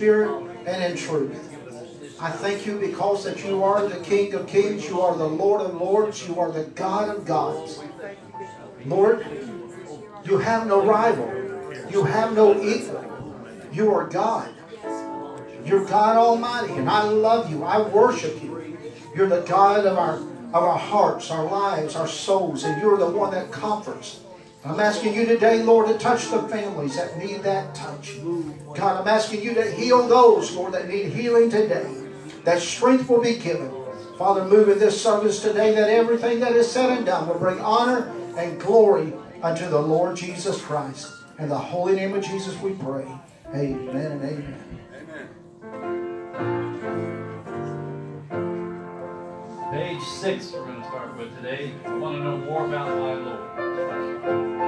spirit and in truth. I thank you because that you are the King of kings, you are the Lord of lords, you are the God of gods. Lord, you have no rival. You have no equal. You are God. You're God Almighty, and I love you. I worship you. You're the God of our of our hearts, our lives, our souls, and you're the one that comforts. I'm asking you today, Lord, to touch the families that need that touch. God, I'm asking you to heal those, Lord, that need healing today. That strength will be given. Father, move in this service today that everything that is said and done will bring honor and glory unto the Lord Jesus Christ. In the holy name of Jesus we pray. Amen and amen. Amen. Page six we're going to start with today. I want to know more about my Lord.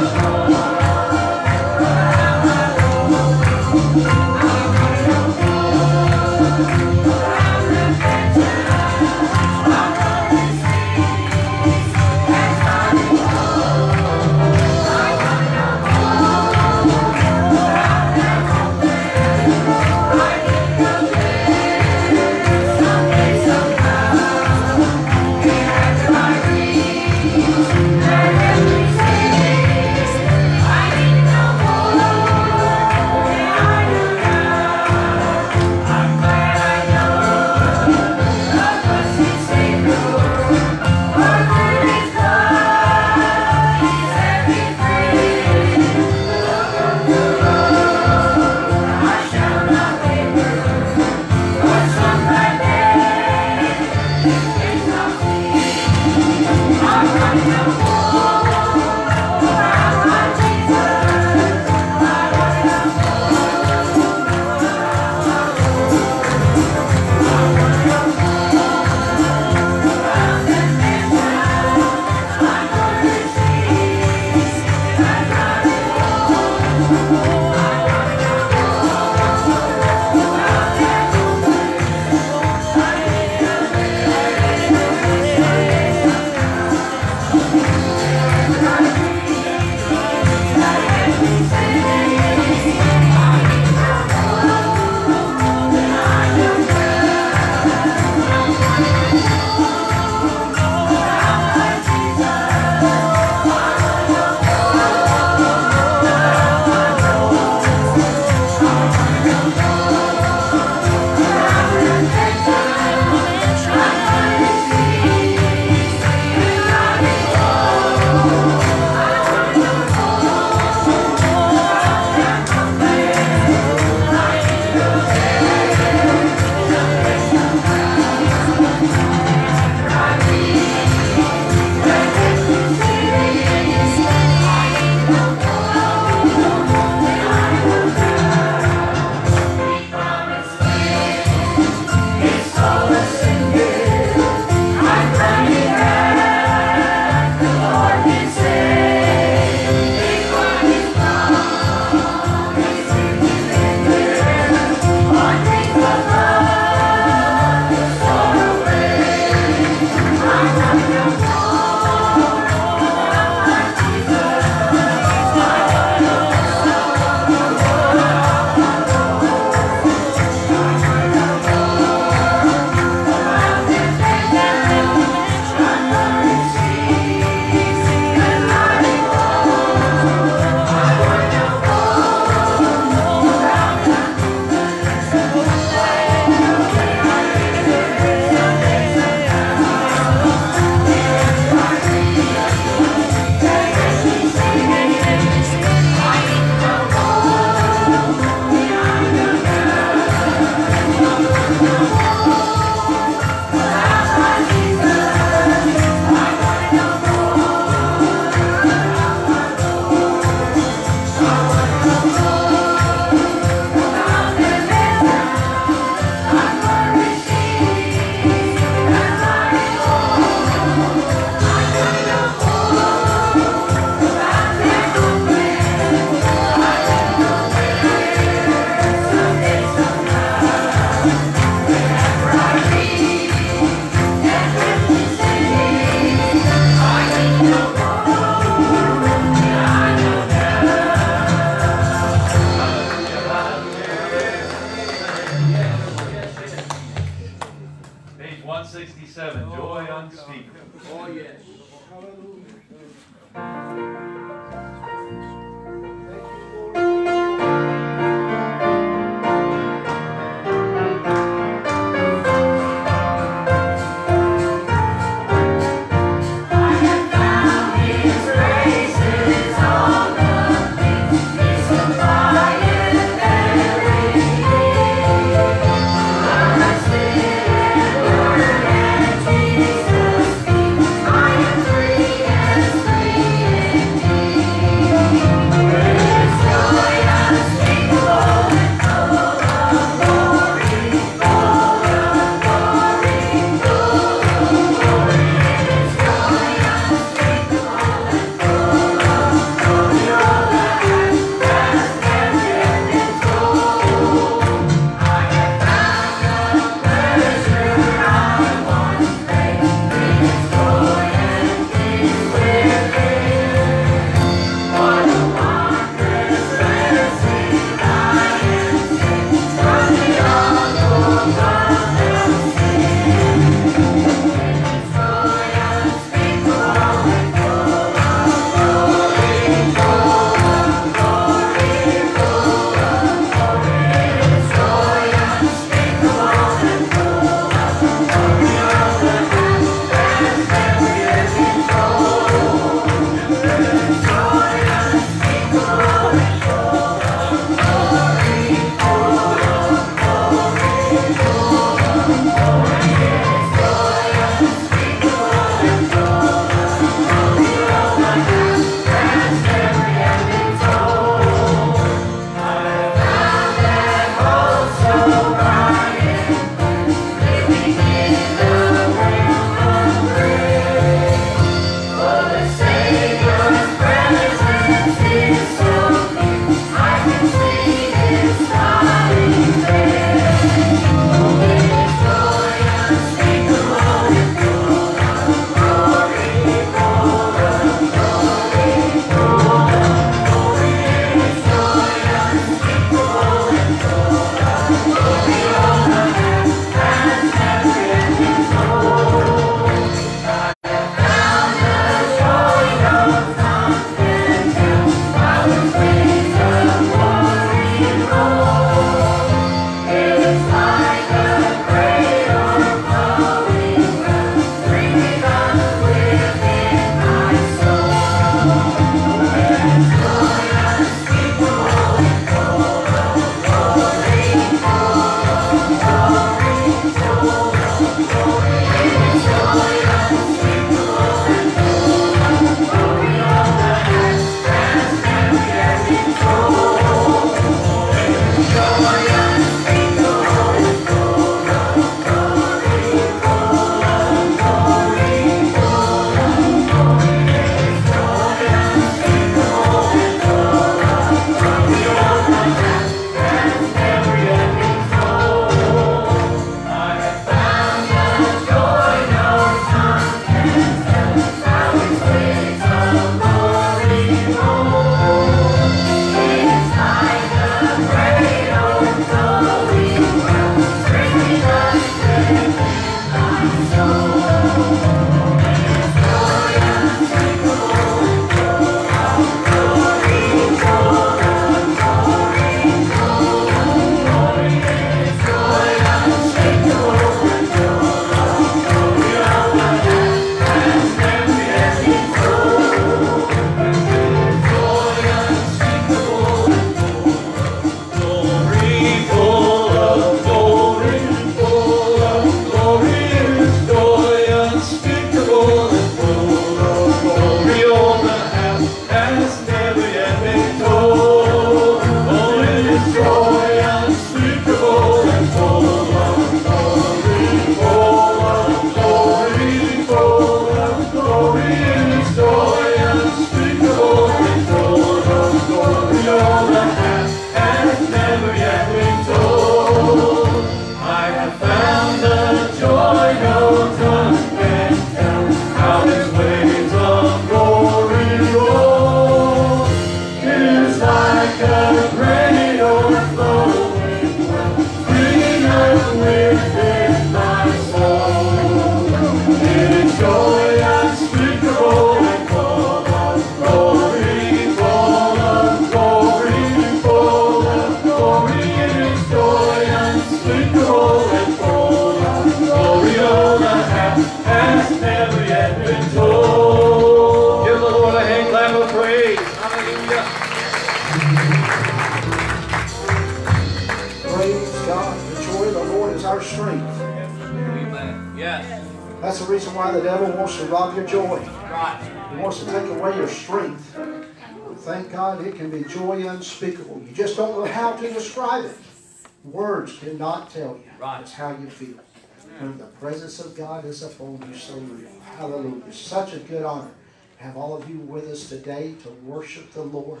God is you, so real. Hallelujah. Such a good honor to have all of you with us today to worship the Lord.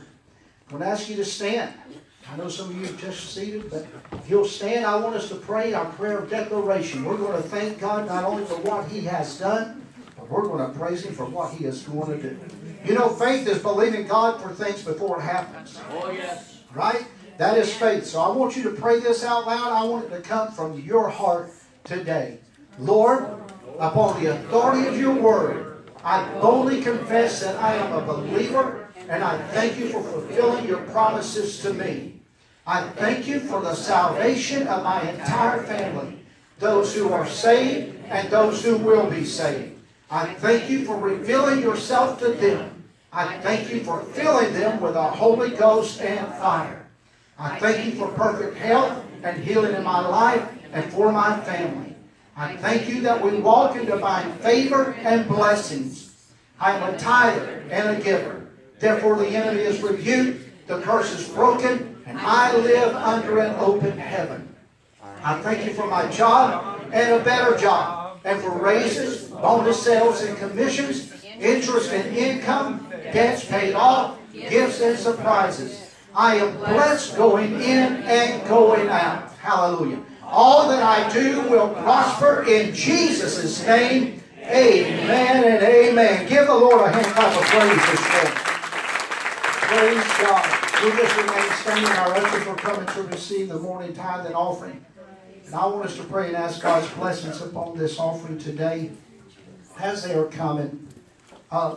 I'm going to ask you to stand. I know some of you are just seated, but if you'll stand, I want us to pray our prayer of declaration. We're going to thank God not only for what He has done, but we're going to praise Him for what He is going to do. You know, faith is believing God for things before it happens. Oh, yes. Right? That is faith. So I want you to pray this out loud. I want it to come from your heart today. Lord, upon the authority of your word, I boldly confess that I am a believer and I thank you for fulfilling your promises to me. I thank you for the salvation of my entire family, those who are saved and those who will be saved. I thank you for revealing yourself to them. I thank you for filling them with the Holy Ghost and fire. I thank you for perfect health and healing in my life and for my family. I thank you that we walk in divine favor and blessings. I am a tither and a giver. Therefore, the enemy is rebuked, the curse is broken, and I live under an open heaven. I thank you for my job and a better job, and for raises, bonus sales and commissions, interest and income, debts paid off, gifts and surprises. I am blessed going in and going out. Hallelujah. All that I do will prosper in Jesus' name. Amen and amen. Give the Lord a hand clap of praise this morning. Praise God. We just remain standing. Our ushers are coming to receive the morning tithe and offering. And I want us to pray and ask God's blessings upon this offering today as they are coming. Uh,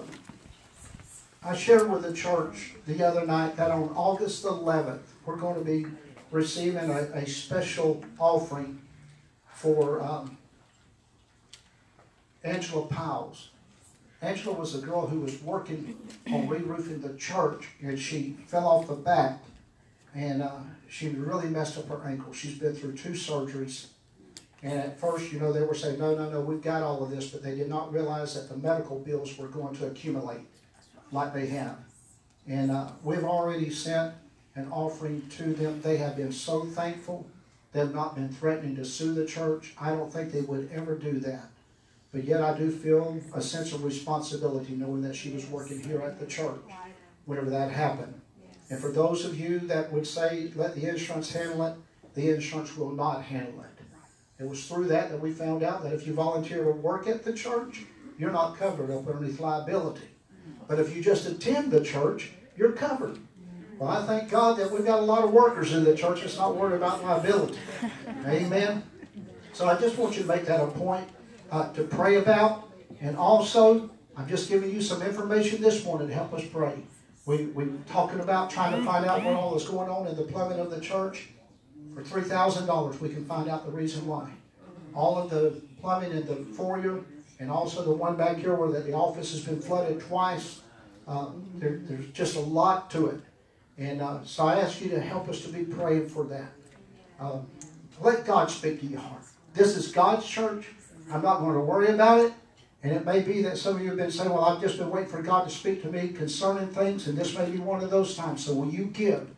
I shared with the church the other night that on August 11th, we're going to be receiving a, a special offering for um, Angela Powell's. Angela was a girl who was working on re-roofing the church, and she fell off the back, and uh, she really messed up her ankle. She's been through two surgeries, and at first, you know, they were saying, no, no, no, we've got all of this, but they did not realize that the medical bills were going to accumulate like they have. And uh, we've already sent an offering to them. They have been so thankful. They have not been threatening to sue the church. I don't think they would ever do that. But yet I do feel a sense of responsibility knowing that she was working here at the church whenever that happened. And for those of you that would say, let the insurance handle it, the insurance will not handle it. It was through that that we found out that if you volunteer to work at the church, you're not covered up underneath liability. But if you just attend the church, you're covered. Well, I thank God that we've got a lot of workers in the church that's not worried about liability. Amen. So I just want you to make that a point uh, to pray about. And also, I'm just giving you some information this morning to help us pray. We, we're talking about trying to find out what all is going on in the plumbing of the church. For $3,000, we can find out the reason why. All of the plumbing in the foyer and also the one back here where the office has been flooded twice. Uh, there, there's just a lot to it. And uh, so I ask you to help us to be praying for that. Um, let God speak to your heart. This is God's church. I'm not going to worry about it. And it may be that some of you have been saying, well, I've just been waiting for God to speak to me concerning things, and this may be one of those times. So will you give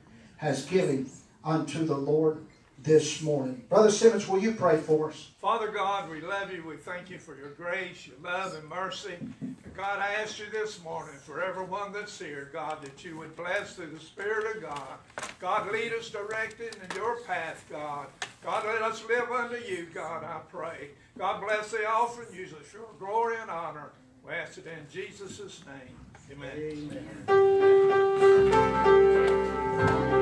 as giving unto the Lord this morning. Brother Simmons, will you pray for us? Father God, we love you. We thank you for your grace, your love, and mercy. God, I ask you this morning for everyone that's here, God, that you would bless through the Spirit of God. God, lead us directed in your path, God. God, let us live unto you, God, I pray. God bless the offering. Use us for your glory and honor. We ask it in Jesus' name. Amen. Amen.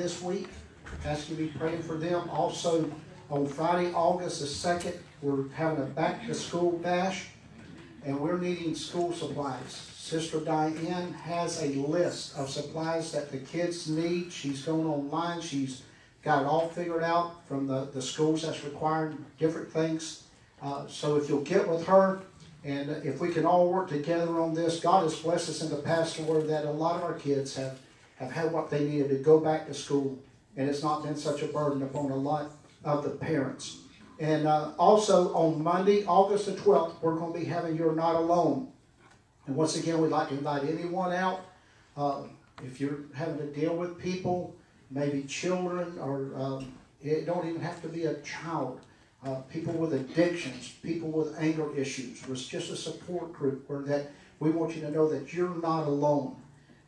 This week. Ask you to be praying for them. Also, on Friday, August the 2nd, we're having a back to school bash and we're needing school supplies. Sister Diane has a list of supplies that the kids need. She's going online. She's got it all figured out from the, the schools that's requiring different things. Uh, so if you'll get with her, and if we can all work together on this, God has blessed us in the past where that a lot of our kids have, have had what they needed to go back to school, and it's not been such a burden upon a lot of the parents. And uh, also on Monday, August the 12th, we're going to be having You're Not Alone. And once again, we'd like to invite anyone out. Uh, if you're having to deal with people, maybe children, or um, it don't even have to be a child. Uh, people with addictions, people with anger issues. It's just a support group where that we want you to know that you're not alone.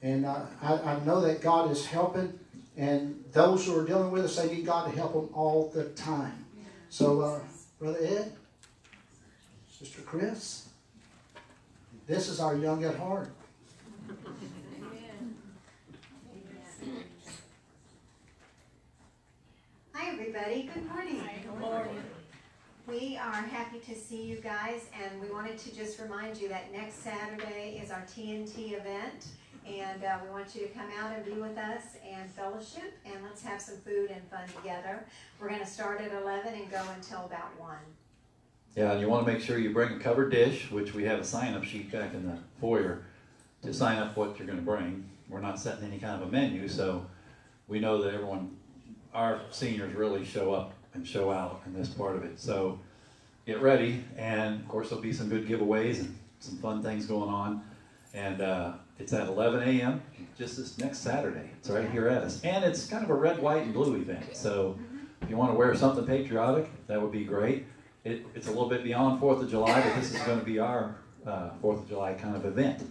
And uh, I, I know that God is helping, and those who are dealing with us, they need God to help them all the time. So, uh, Brother Ed, Sister Chris, this is our young at heart. Hi, everybody. Good morning. Good morning. We are happy to see you guys, and we wanted to just remind you that next Saturday is our TNT event, and uh, we want you to come out and be with us and fellowship, and let's have some food and fun together. We're going to start at 11 and go until about 1. Yeah, and you want to make sure you bring a covered dish, which we have a sign-up sheet back in the foyer to sign up what you're going to bring. We're not setting any kind of a menu, so we know that everyone, our seniors really show up and show out in this part of it. So get ready, and of course there'll be some good giveaways and some fun things going on. And uh, it's at 11 a.m. just this next Saturday. It's right here at us, and it's kind of a red, white, and blue event. So if you want to wear something patriotic, that would be great. It, it's a little bit beyond Fourth of July, but this is going to be our uh, Fourth of July kind of event.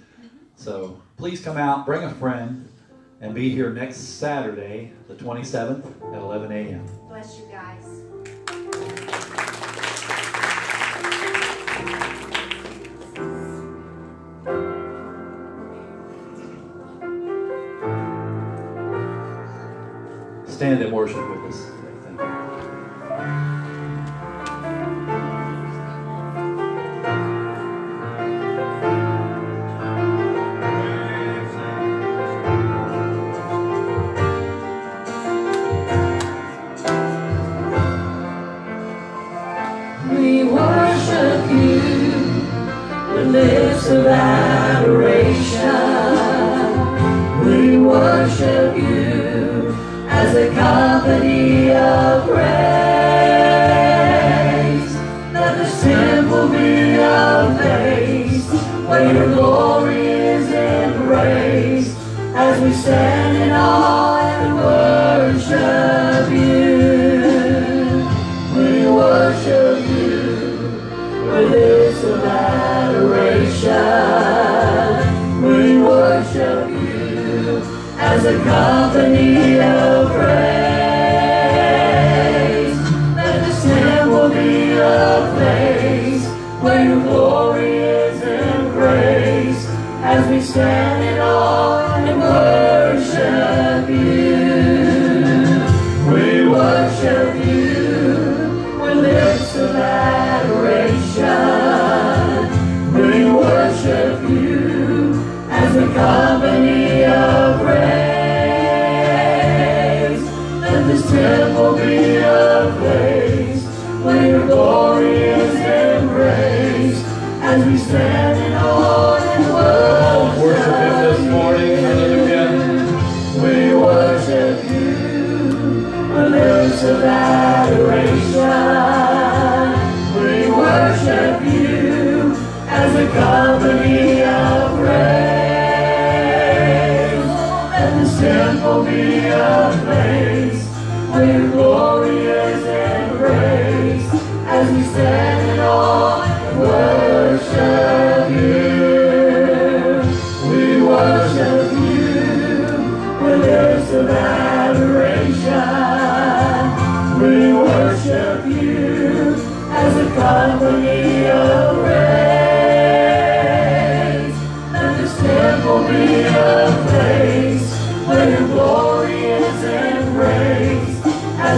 So please come out, bring a friend, and be here next Saturday, the 27th at 11 a.m. Bless you guys. Stand and worship with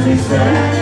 As we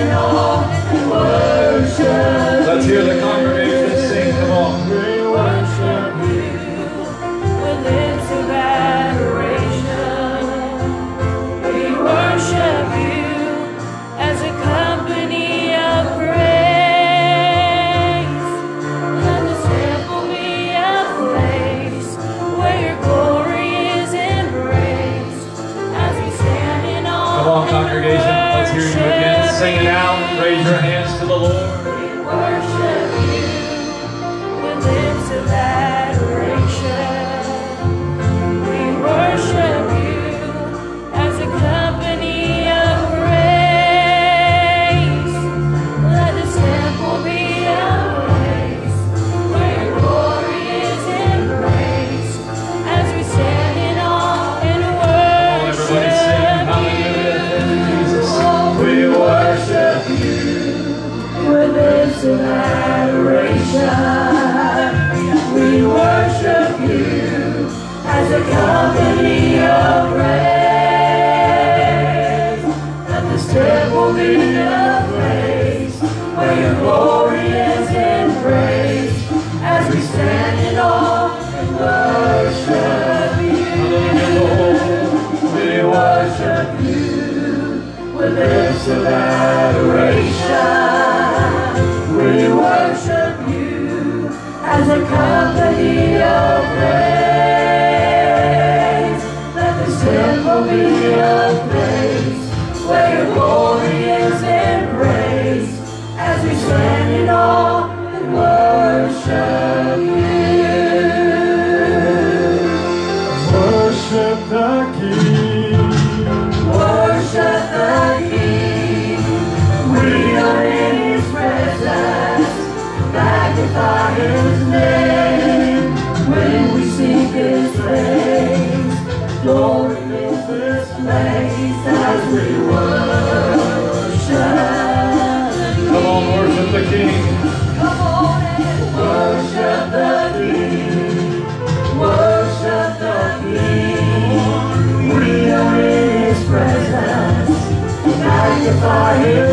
Magnify His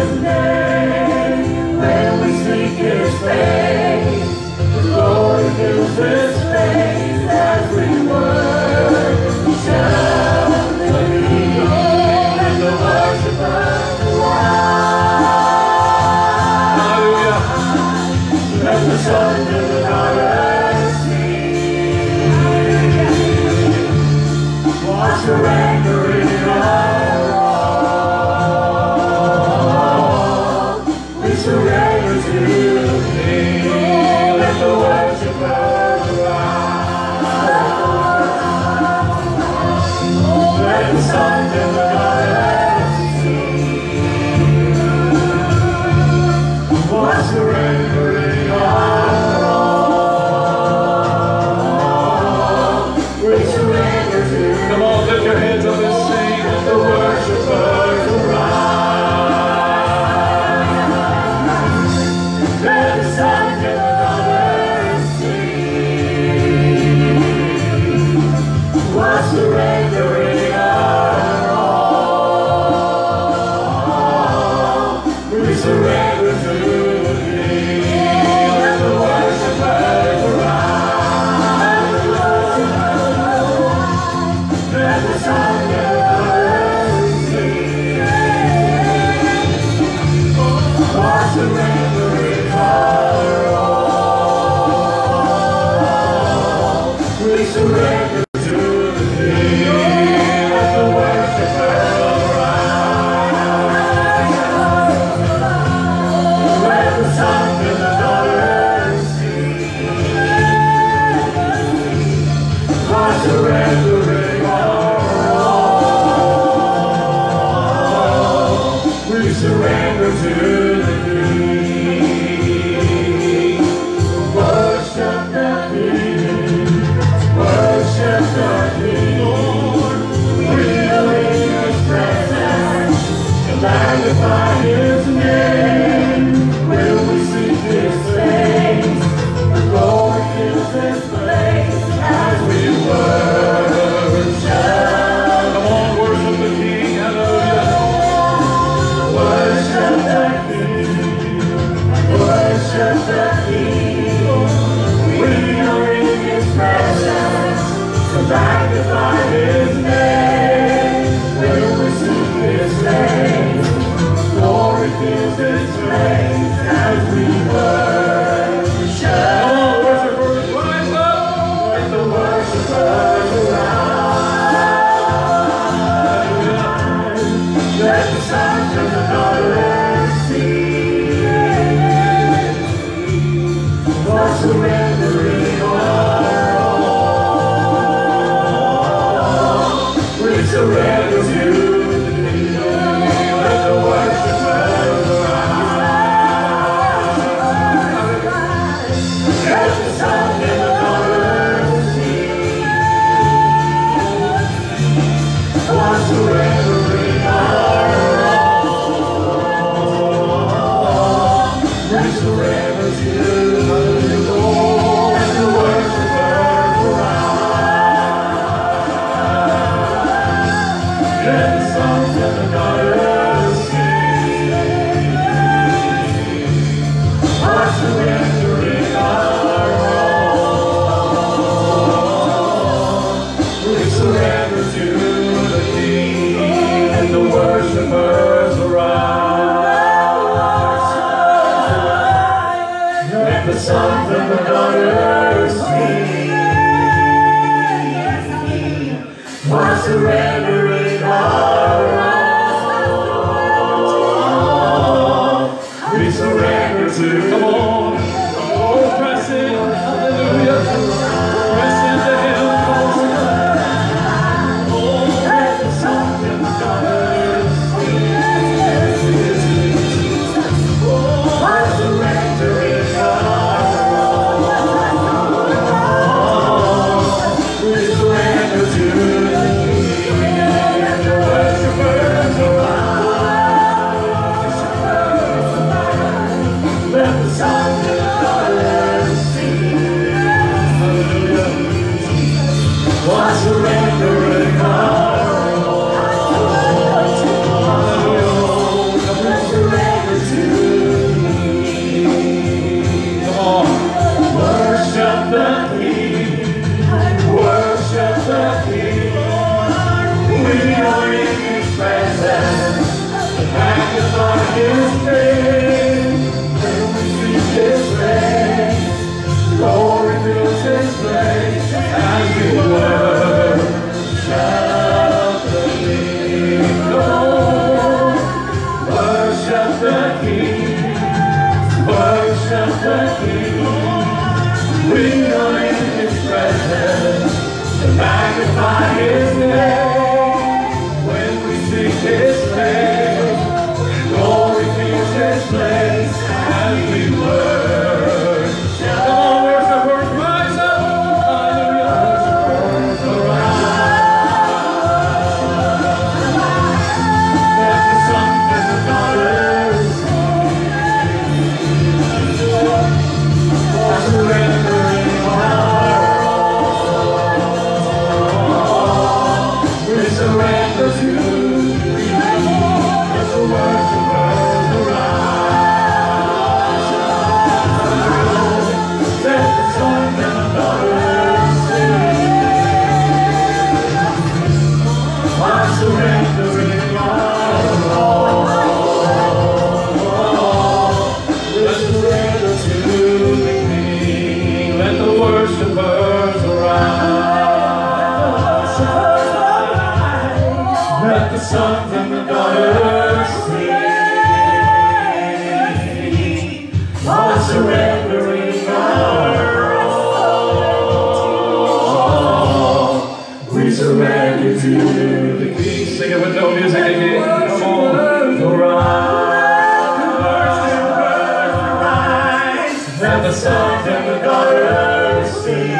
the sons and the daughters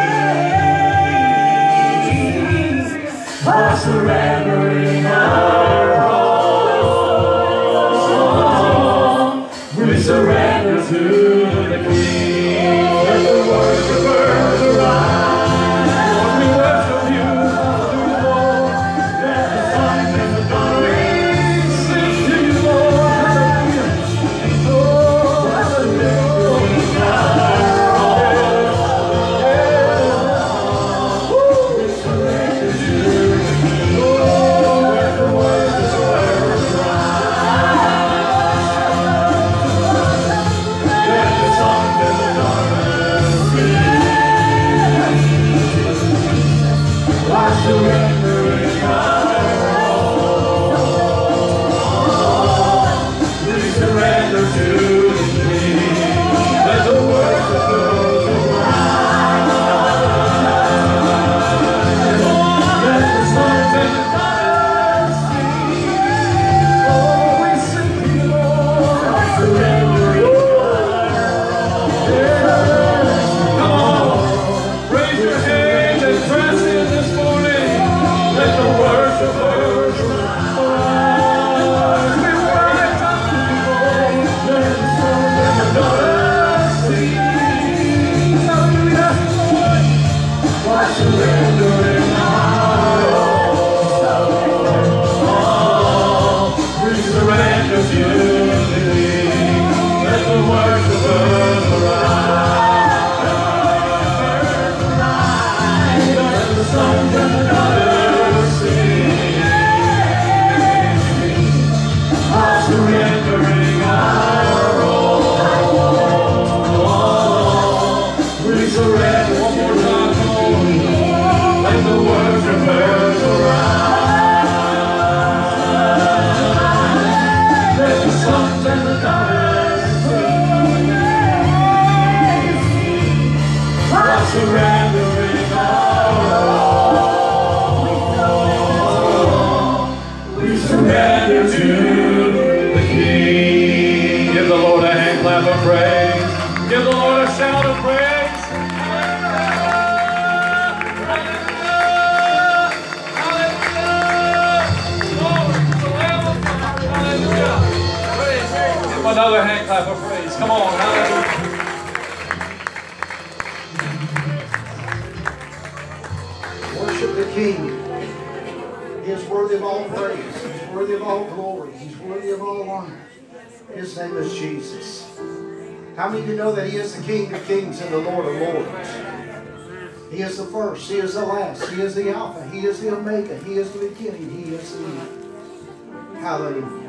first. He is the last. He is the Alpha. He is the Omega. He is the beginning. He is the end. Hallelujah.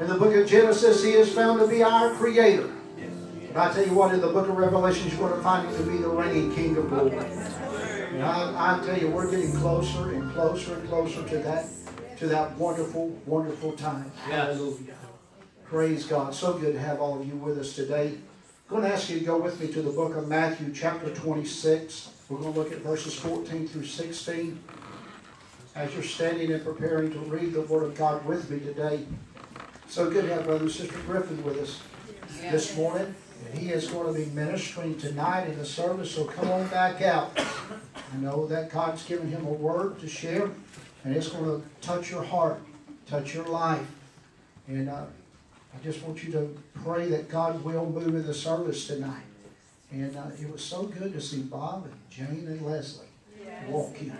In the book of Genesis, He is found to be our Creator. But I tell you what, in the book of Revelation, you're going to find Him to be the reigning King of glory. And I, I tell you, we're getting closer and closer and closer to that, to that wonderful, wonderful time. Hallelujah. Praise God. So good to have all of you with us today. I'm going to ask you to go with me to the book of Matthew, chapter 26. We're going to look at verses 14 through 16. As you're standing and preparing to read the Word of God with me today, so good to have Brother and Sister Griffin with us this morning. And he is going to be ministering tonight in the service, so come on back out. I know that God's given him a word to share, and it's going to touch your heart, touch your life. And uh, I just want you to pray that God will move in the service tonight. And uh, it was so good to see Bob and Jane and Leslie walk in.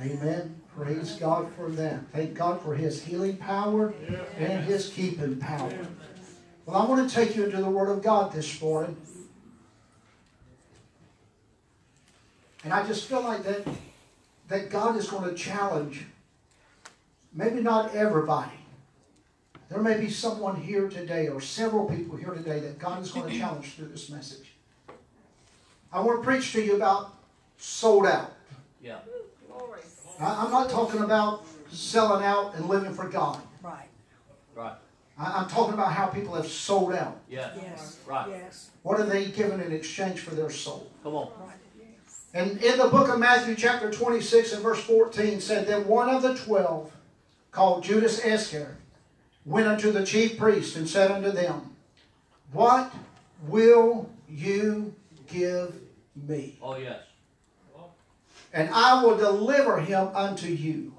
Amen. Praise God for them. Thank God for His healing power and His keeping power. Well, I want to take you into the Word of God this morning. And I just feel like that, that God is going to challenge maybe not everybody. There may be someone here today or several people here today that God is going to challenge through this message. I want to preach to you about sold out. Yeah. I- I'm not talking about selling out and living for God. Right. Right. I- I'm talking about how people have sold out. Yes. Yes. Right. Yes. What are they given in exchange for their soul? Come on. Right. And in the book of Matthew, chapter 26 and verse 14, said, Then one of the twelve, called Judas Iscariot, went unto the chief priests and said unto them, What will you give me? Oh yes. And I will deliver him unto you.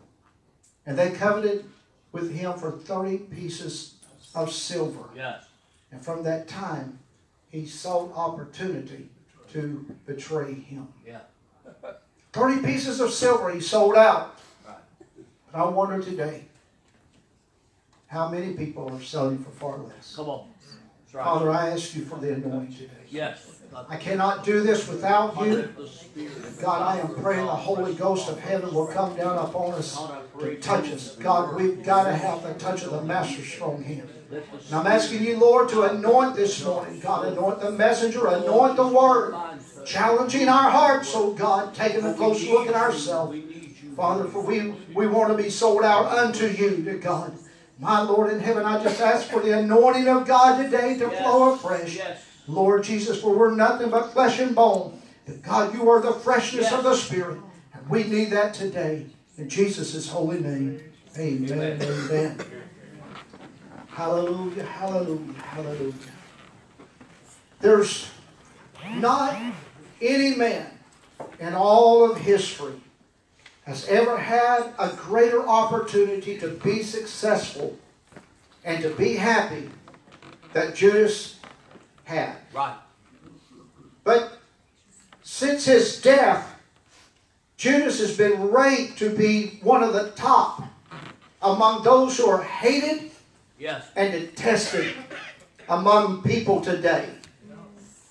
And they coveted with him for 30 pieces of silver. Yes. And from that time, he sought opportunity to betray him. Yeah. 30 pieces of silver he sold out. Right. But I wonder today, how many people are selling for far less? Come on. Right. Father, I ask you for the anointing today. Yes. I cannot do this without you. God, I am praying the Holy Ghost of heaven will come down upon us to touch us. God, we've got to have the touch of the Master's strong hand. And I'm asking you, Lord, to anoint this morning. God, anoint the messenger, anoint the word, challenging our hearts, oh God, taking a close look at ourselves. Father, for we, we want to be sold out unto you, to God. My Lord in heaven, I just ask for the anointing of God today to flow afresh. Yes. Lord Jesus, for we're nothing but flesh and bone. But God, you are the freshness of the Spirit. And we need that today. In Jesus' holy name. Amen. Amen. Hallelujah, hallelujah, hallelujah. There's not any man in all of history has ever had a greater opportunity to be successful and to be happy that Judas had. Right. But since his death, Judas has been ranked to be one of the top among those who are hated Yes. and detested among people today.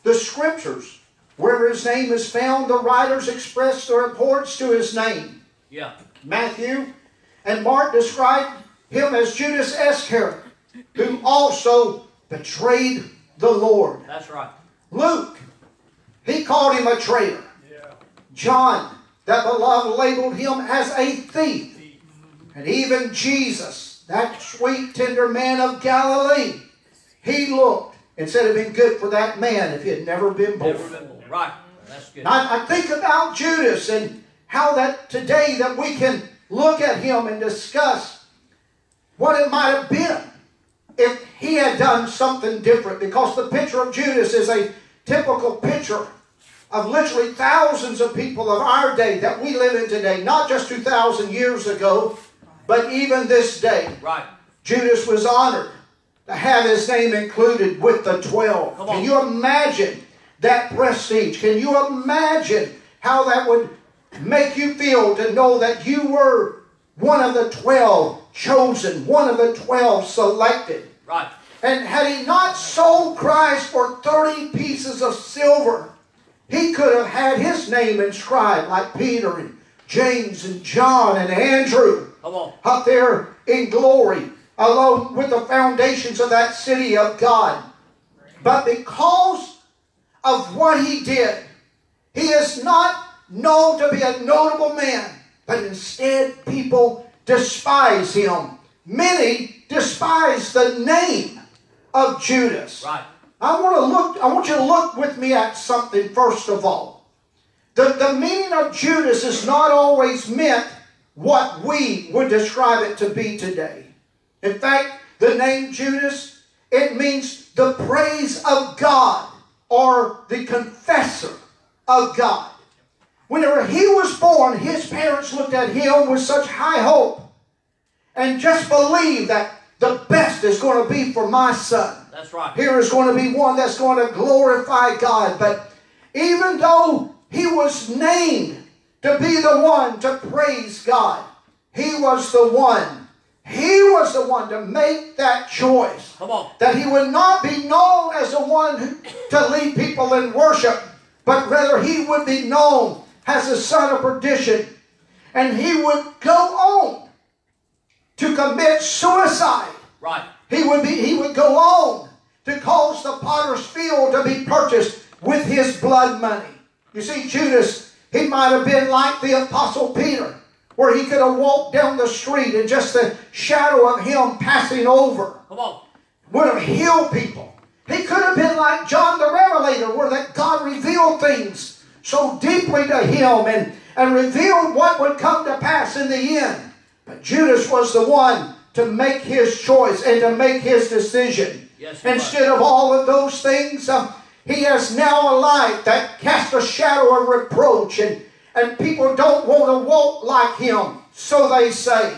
The scriptures, where his name is found, the writers express their reports to his name. Yeah. Matthew and Mark describe him as Judas Iscariot, who also betrayed the Lord. That's right. Luke, he called him a traitor. Yeah. John, that beloved, labeled him as a thief. And even Jesus, that sweet, tender man of Galilee, he looked and said it'd been good for that man if he had never been born. Never been born. Right. That's good. I, I think about Judas and how that today that we can look at him and discuss what it might have been if he had done something different. Because the picture of Judas is a typical picture of literally thousands of people of our day that we live in today, not just 2,000 years ago, but even this day. Right. Judas was honored to have his name included with the 12. Can you imagine that prestige? Can you imagine how that would make you feel to know that you were one of the 12 chosen, one of the 12 selected? Right. And had he not sold Christ for 30 pieces of silver, he could have had his name inscribed like Peter and James and John and Andrew up there in glory, along with the foundations of that city of God. But because of what he did, he is not known to be a notable man, but instead people despise him. Many despise the name of Judas. Right. I want to look, I want you to look with me at something first of all. The, the meaning of Judas is not always meant what we would describe it to be today. In fact, the name Judas, it means the praise of God or the confessor of God. Whenever he was born, his parents looked at him with such high hope and just believed that the best is going to be for my son. That's right. Here is going to be one that's going to glorify God. But even though he was named to be the one to praise God, he was the one. He was the one to make that choice. Come on. That he would not be known as the one who, to lead people in worship, but rather he would be known as a son of perdition. And he would go on to commit suicide. Right. He would be he would go on to cause the potter's field to be purchased with his blood money. You see, Judas, he might have been like the apostle Peter, where he could have walked down the street and just the shadow of him passing over Come on. would have healed people. He could have been like John the Revelator, where that God revealed things so deeply to him and, and revealed what would come to pass in the end. But Judas was the one to make his choice and to make his decision. Yes, he was. Instead of all of those things, um, he has now a life that casts a shadow of reproach, and, and people don't want to walk like him, so they say.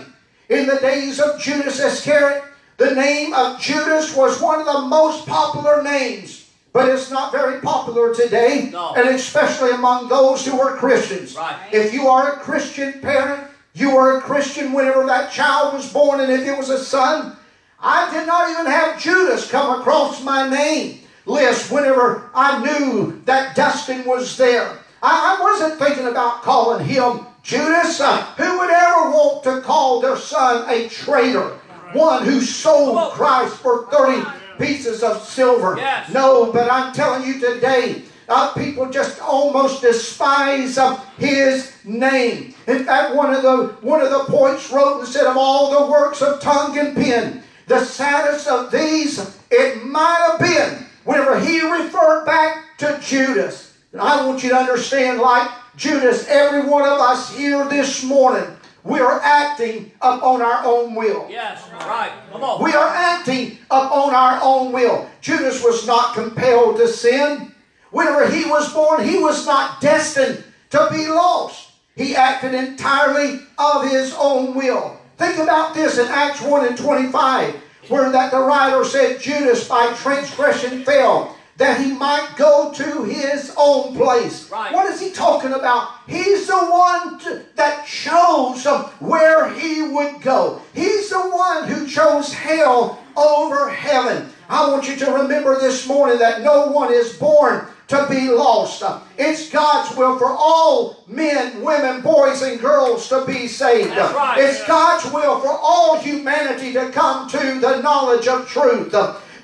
In the days of Judas Iscariot, the name of Judas was one of the most popular names, but it's not very popular today, No. and especially among those who are Christians. Right. If you are a Christian parent, you were a Christian whenever that child was born, and if it was a son, I did not even have Judas come across my name list whenever I knew that Dustin was there. I, I wasn't thinking about calling him Judas. Uh, who would ever want to call their son a traitor? One who sold Christ for 30 pieces of silver. Yes. No, but I'm telling you today, uh, people just almost despise uh, his name. In fact, one of the one of the poets wrote and said, "Of all the works of tongue and pen, the saddest of these it might have been whenever he referred back to Judas." And I want you to understand, like Judas, every one of us here this morning, we are acting upon our own will. Yes. Right. Come on. We are acting upon our own will. Judas was not compelled to sin. Whenever he was born, he was not destined to be lost. He acted entirely of his own will. Think about this in Acts 1 and 25, where that the writer said Judas by transgression fell, that he might go to his own place. Right. What is he talking about? He's the one to- that chose where he would go. He's the one who chose hell over heaven. I want you to remember this morning that no one is born to be lost. It's God's will for all men, women, boys, and girls to be saved. Right. It's God's will for all humanity to come to the knowledge of truth.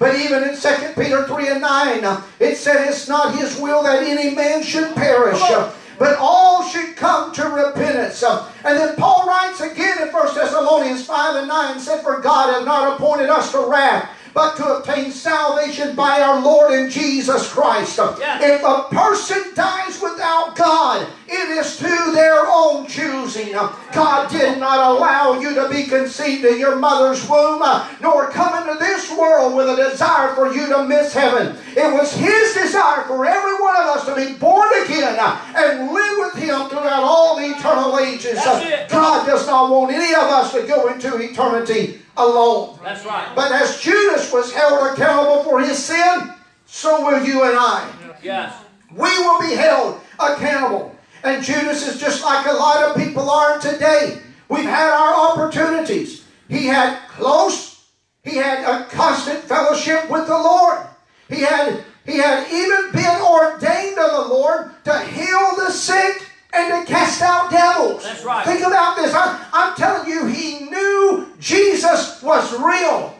But even in 2 Peter 3 and 9, uh, it said it's not his will that any man should perish. But all should come to repentance. And then Paul writes again in 1 Thessalonians 5 and 9, said, For God hath not appointed us to wrath, but to obtain salvation by our Lord and Jesus Christ. Yes. If a person dies without God, it is to their own choosing. God did not allow you to be conceived in your mother's womb, nor come into this world with a desire for you to miss heaven. It was His desire for every one of us to be born again and live with Him throughout all the eternal ages. God does not want any of us to go into eternity alone. That's right. But as Judas was held accountable for his sin, so will you and I. Yes. We will be held accountable. And Judas is just like a lot of people are today. We've had our opportunities. He had close, he had a constant fellowship with the Lord. He had he had even been ordained of the Lord to heal the sick and to cast out devils. That's right. Think about this. I, I'm telling you, he knew Jesus was real.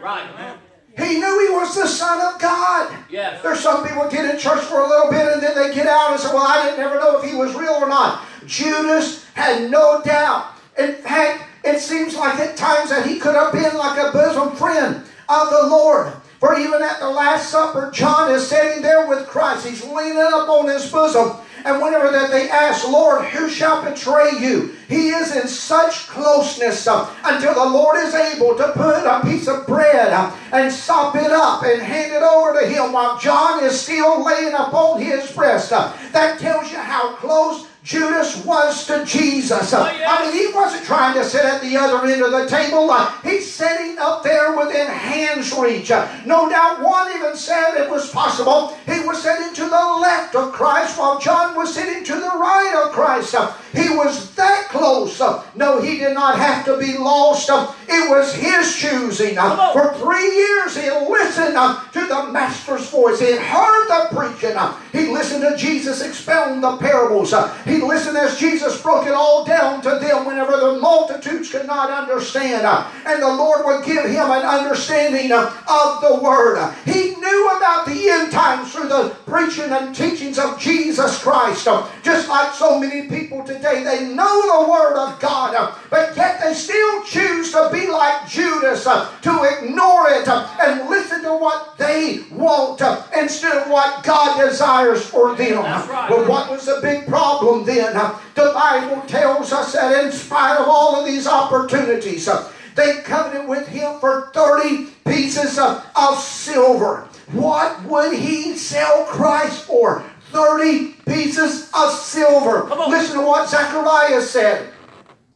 Right. He knew he was the Son of God. Yes. There's some people get in church for a little bit and then they get out and say, Well, I didn't never know if he was real or not. Judas had no doubt. In fact, it seems like at times that he could have been like a bosom friend of the Lord. For even at the Last Supper, John is sitting there with Christ. He's leaning up on his bosom. And whenever that they ask, Lord, who shall betray you? He is in such closeness uh, until the Lord is able to put a piece of bread uh, and sop it up and hand it over to him while John is still laying upon his breast. Uh, that tells you how close Judas was to Jesus. Oh. I mean, he wasn't trying to sit at the other end of the table. Uh, he's sitting up there within hand's reach. Uh, no doubt one even said it was possible he was sitting to the left of Christ while John was sitting to the right of Christ. Uh, he was that close. No, he did not have to be lost. It was his choosing. For three years he listened to the Master's voice. He heard the preaching. He listened to Jesus expound the parables. He listened as Jesus broke it all down to them whenever the multitudes could not understand. And the Lord would give him an understanding of the Word. He knew about the end times through the preaching and teachings of Jesus Christ. Just like so many people today, they know the Word of God, but yet they still choose to be like Judas, to ignore it and listen to what they want instead of what God desires for them. Right. Well, what was the big problem then? Uh, The Bible tells us that in spite of all of these opportunities, uh, they covenanted with him for 30 pieces of, of silver. What would he sell Christ for? 30 pieces of silver. Listen to what Zechariah said.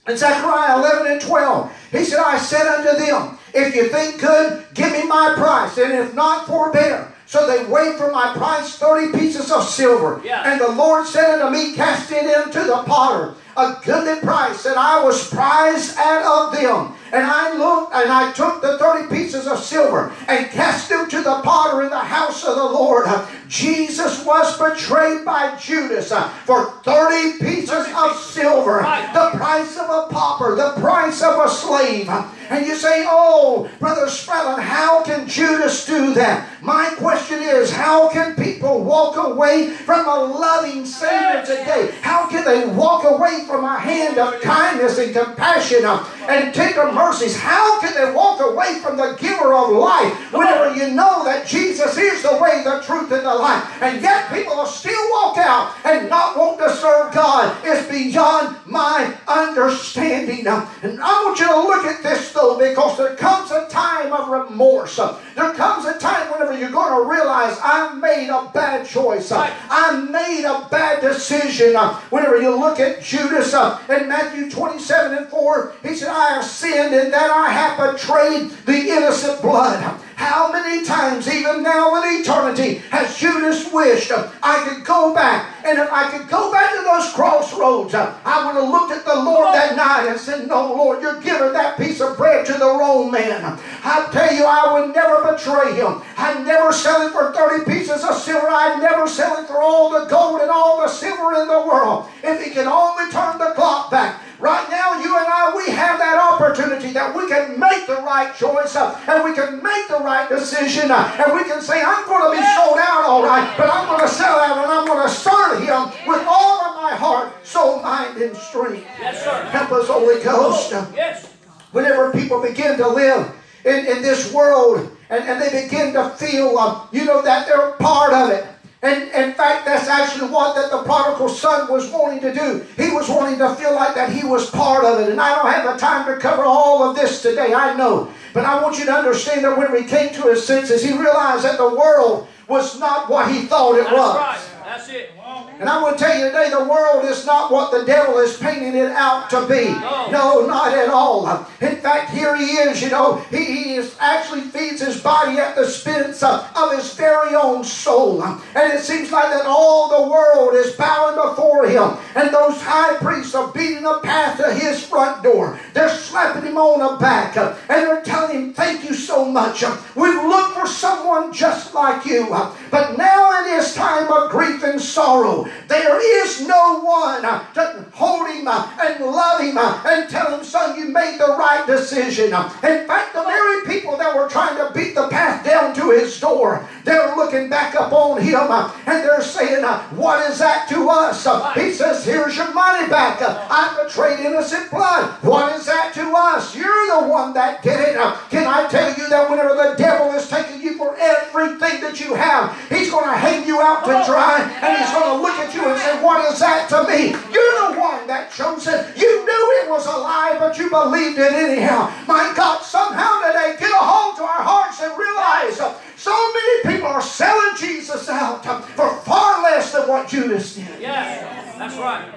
In Zechariah 11 and 12, he said, I said unto them, If you think good, give me my price, and if not, forbear. So they weighed for my price 30 pieces of silver. Yeah. And the Lord said unto me, Cast it into the potter, a goodly price, and I was prized out of them. And I looked, and I took the 30 pieces of silver and cast them to the potter in the house of the Lord. Jesus was betrayed by Judas uh, for 30 pieces of silver, the price of a pauper, the price of a slave. And you say, Oh, Brother Spradlin, how can Judas do that? My question is, how can people walk away from a loving Savior today? How can they walk away from a hand of kindness and compassion and tender mercies? How can they walk away from the giver of life whenever you know that Jesus is the way, the truth, and the life? And yet people will still walk out and not want to serve God. It's beyond my understanding. And I want you to look at this though, because there comes a time of remorse. There comes a time whenever you're going to realize I made a bad choice. I made a bad decision. Whenever you look at Judas uh, in Matthew 27 and 4, he said, I have sinned in that I have betrayed the innocent blood. How many times, even now in eternity, has Judas wished I could go back? And if I could go back to those crossroads, I would have looked at the Lord that night and said, No, Lord, you're giving that piece of bread to the wrong man. I tell you, I would never betray him. I'd never sell it for 30 pieces of silver. I'd never sell it for all the gold and all the silver in the world. If he can only turn the clock back. Right now, you and I, we have that opportunity that we can make the right choice uh, and we can make the right decision uh, and we can say, I'm going to be sold out all right, but I'm going to sell out and I'm going to serve Him with all of my heart, soul, mind, and strength. Yes, sir. Help us, Holy Ghost. Uh, Yes. whenever people begin to live in, in this world and, and they begin to feel, uh, you know, that they're part of it. And in fact, that's actually what that the prodigal son was wanting to do. He was wanting to feel like that he was part of it. And I don't have the time to cover all of this today. I know But I want you to understand that when he came to his senses, he realized that the world was not what he thought it That's was. right. That's it. And I want to tell you today, the world is not what the devil is painting it out to be. No. No, not at all. In fact, here he is, you know, he, he is actually feeds his body at the expense of, of his very own soul. And it seems like that all the world is bowing before him. And those high priests are beating a path to his front door. They're slapping him on the back. And they're telling him, thank you so much. We've looked for someone just like you. But now in his time of grief and sorrow, there is no one to hold him and love him and tell him, son, you made the right decision. In fact, the very people that were trying to beat the path down to his door, they're looking back up on him and they're saying, what is that to us? He says, here's your money back. I betrayed innocent blood. What is that to us? You're the one that did it. Can I tell you that whenever the devil is taking you for everything that you have, he's going to hang you out to dry and he's going to look at you and say, What is that to me? You're the one that chose it. You knew it was a lie, but you believed it anyhow. My God, somehow today, get a hold to our hearts and realize uh, so many people are selling Jesus out uh, for far less than what Judas did. Yes. That's right.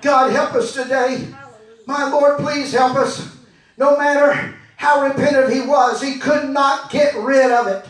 God, help us today. My Lord, please help us. No matter how repentant he was, he could not get rid of it.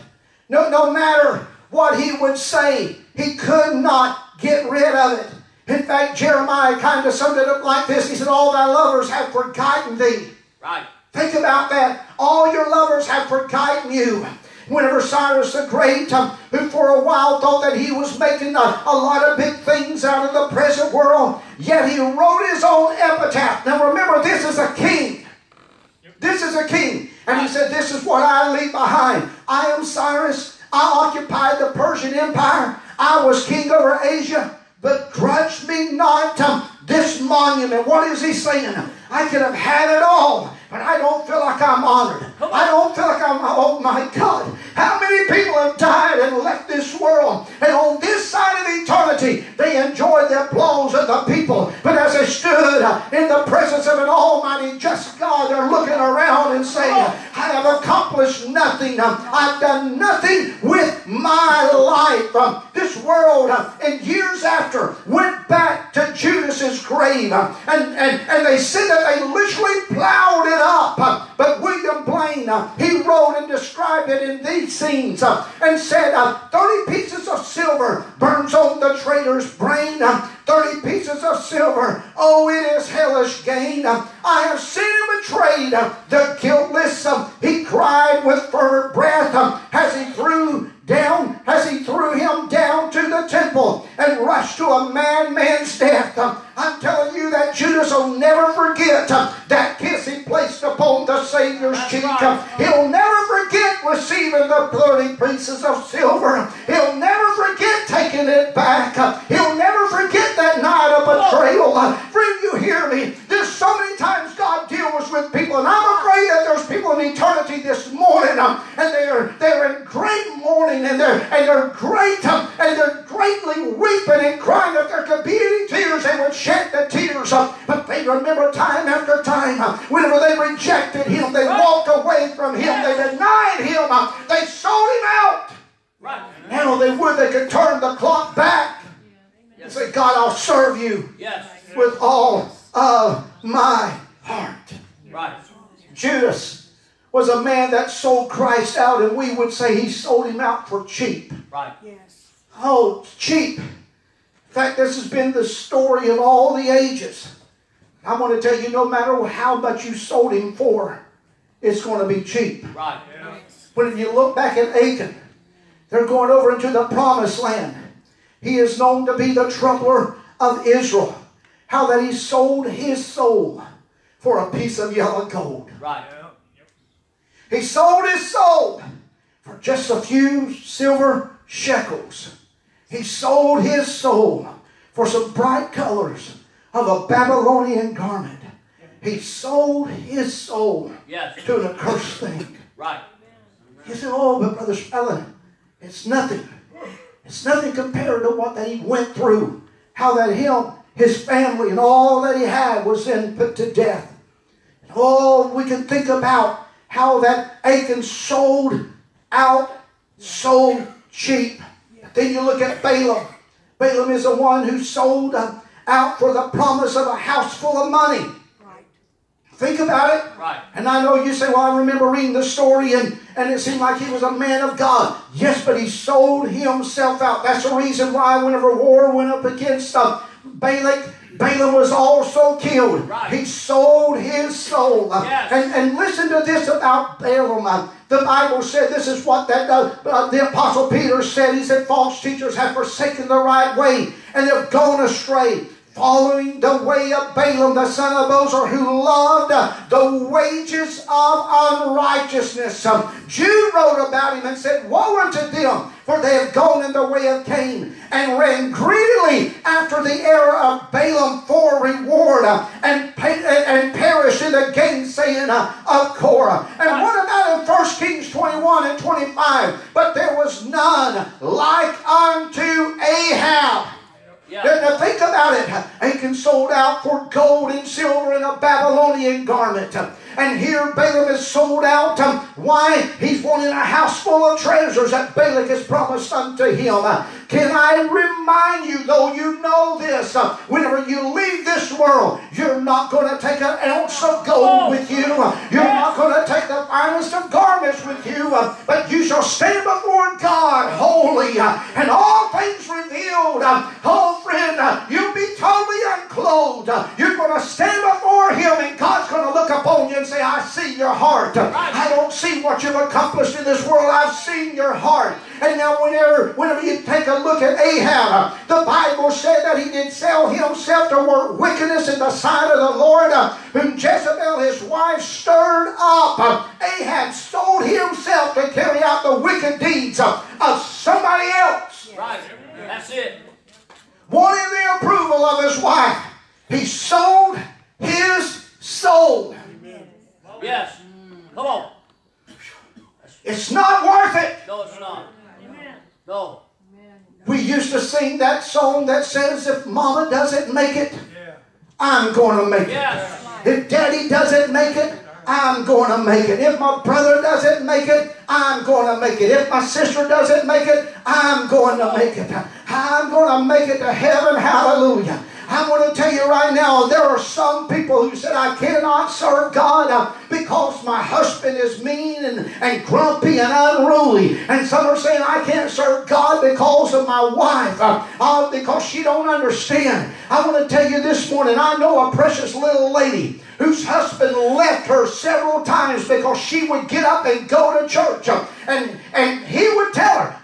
No, no matter what he would say, he could not get rid of it. In fact, Jeremiah kind of summed it up like this. He said, All thy lovers have forgotten thee. Right. Think about that. All your lovers have forgotten you. Whenever Cyrus the Great, um, who for a while thought that he was making a, a lot of big things out of the present world, yet he wrote his own epitaph. Now remember, this is a king. This is a king. And he said, This is what I leave behind. I am Cyrus. I occupied the Persian Empire. I was king over Asia. But grudge me not um, this monument. What is he saying? I could have had it all, but I don't feel like I'm honored. I don't feel like I'm, oh my God. How many people have died and left this world? And on this side of eternity, they enjoyed the applause of the people. But as they stood uh, in the presence of an almighty just God, they're looking around and saying, I have accomplished nothing. Um, I've done nothing with my life. Um, This world, and years after, went back to Judas's grave. And, and, and they said that they literally plowed it up. But William Blane, he wrote and described it in these scenes and said, uh, 30 pieces of silver burns on the traitor's brain. Uh, 30 pieces of silver. Oh, it is hellish gain. I have seen him betrayed. The guiltless, uh, he cried with fervent breath uh, as he threw down, as he threw him down to the temple and rushed to a madman's death. I'm telling you that Judas will never forget uh, that kiss he placed upon the Savior's That's cheek. right. Uh, He'll never forget receiving the 30 pieces of silver. He'll never forget taking it back. Uh, He'll never forget that night of betrayal. Friend, you hear me? There's so many times God deals with people, and I'm afraid that there's people in eternity this morning, and they're they're in great mourning, and they're and they're great, and they're greatly weeping and crying. If there could be any tears, they would shed the tears. But they remember time after time, uh, whenever they rejected Him, they walked away from Him, they denied Him, uh, they sold Him out. Right. Now they would they could turn the clock back and say, God, I'll serve you Yes. with all of my heart. Right. Judas was a man that sold Christ out, and we would say he sold him out for cheap. Right. Yes. Oh, cheap. In fact, this has been the story of all the ages. I want to tell you, no matter how much you sold him for, it's going to be cheap. Right. When you look back at Achan, they're going over into the promised land. He is known to be the troubler of Israel. How that he sold his soul for a piece of yellow gold. Right. He sold his soul for just a few silver shekels. He sold his soul for some bright colors of a Babylonian garment. He sold his soul Yes. to an accursed thing. Right. You say, oh, but Brother Spradlin, it's nothing. It's nothing compared to what that he went through. How that him, his family, and all that he had was then put to death. And all we can think about how that Achan sold out sold cheap. Then you look at Balaam. Balaam is the one who sold uh, out for the promise of a house full of money. Think about it. Right. And I know you say, well, I remember reading the story and, and it seemed like he was a man of God. Yes, but he sold himself out. That's the reason why whenever war went up against uh, Balak, Balaam was also killed. Right. He sold his soul. Yes. And, and listen to this about Balaam. The Bible said this is what that uh, uh, the Apostle Peter said. He said, false teachers have forsaken the right way and they've gone astray following the way of Balaam the son of Bosor, who loved the wages of unrighteousness. Jude wrote about him and said, Woe unto them, for they have gone in the way of Cain, and ran greedily after the error of Balaam for reward, and, and, perished in the gainsaying of Korah. And what about in 1 Kings 21 and 25? But there was none like unto Ahab. Yeah. Now, think about it. Achan sold out for gold and silver and a Babylonian garment. And here Balaam is sold out. Why? He's wanting a house full of treasures that Balak has promised unto him. Can I remind you, though you know this, uh, whenever you leave this world, you're not going to take an ounce of gold with you. Uh, You're not going to take the finest of garments with you. uh, But you shall stand before God holy uh, and all things revealed. uh, Oh, friend, uh, you'll be totally unclothed. Uh, You're going to stand before Him, and God's going to look upon you and say, I see your heart. I don't see what you've accomplished in this world. I've seen your heart. And now, whenever, whenever you take a look at Ahab, the Bible said that he did sell himself to work wickedness in the sight of the Lord, whom Jezebel, his wife, stirred up. Ahab sold himself to carry out the wicked deeds of somebody else Right. That's it. wanting the approval of his wife. He sold his soul. Yes. Come on. It's not worth it. No, it's not. No. We used to sing that song that says, If mama doesn't make it, Yeah. I'm going to make it. Yes. If daddy doesn't make it, I'm going to make it. If my brother doesn't make it, I'm going to make it. If my sister doesn't make it, I'm going to make it. I'm going to make it to heaven. Hallelujah. I want to tell you right now, there are some people who said, I cannot serve God uh, because my husband is mean and, and grumpy and unruly. And some are saying, I can't serve God because of my wife, uh, uh, because she don't understand. I want to tell you this morning, I know a precious little lady whose husband left her several times because she would get up and go to church. uh, And, and he would tell her,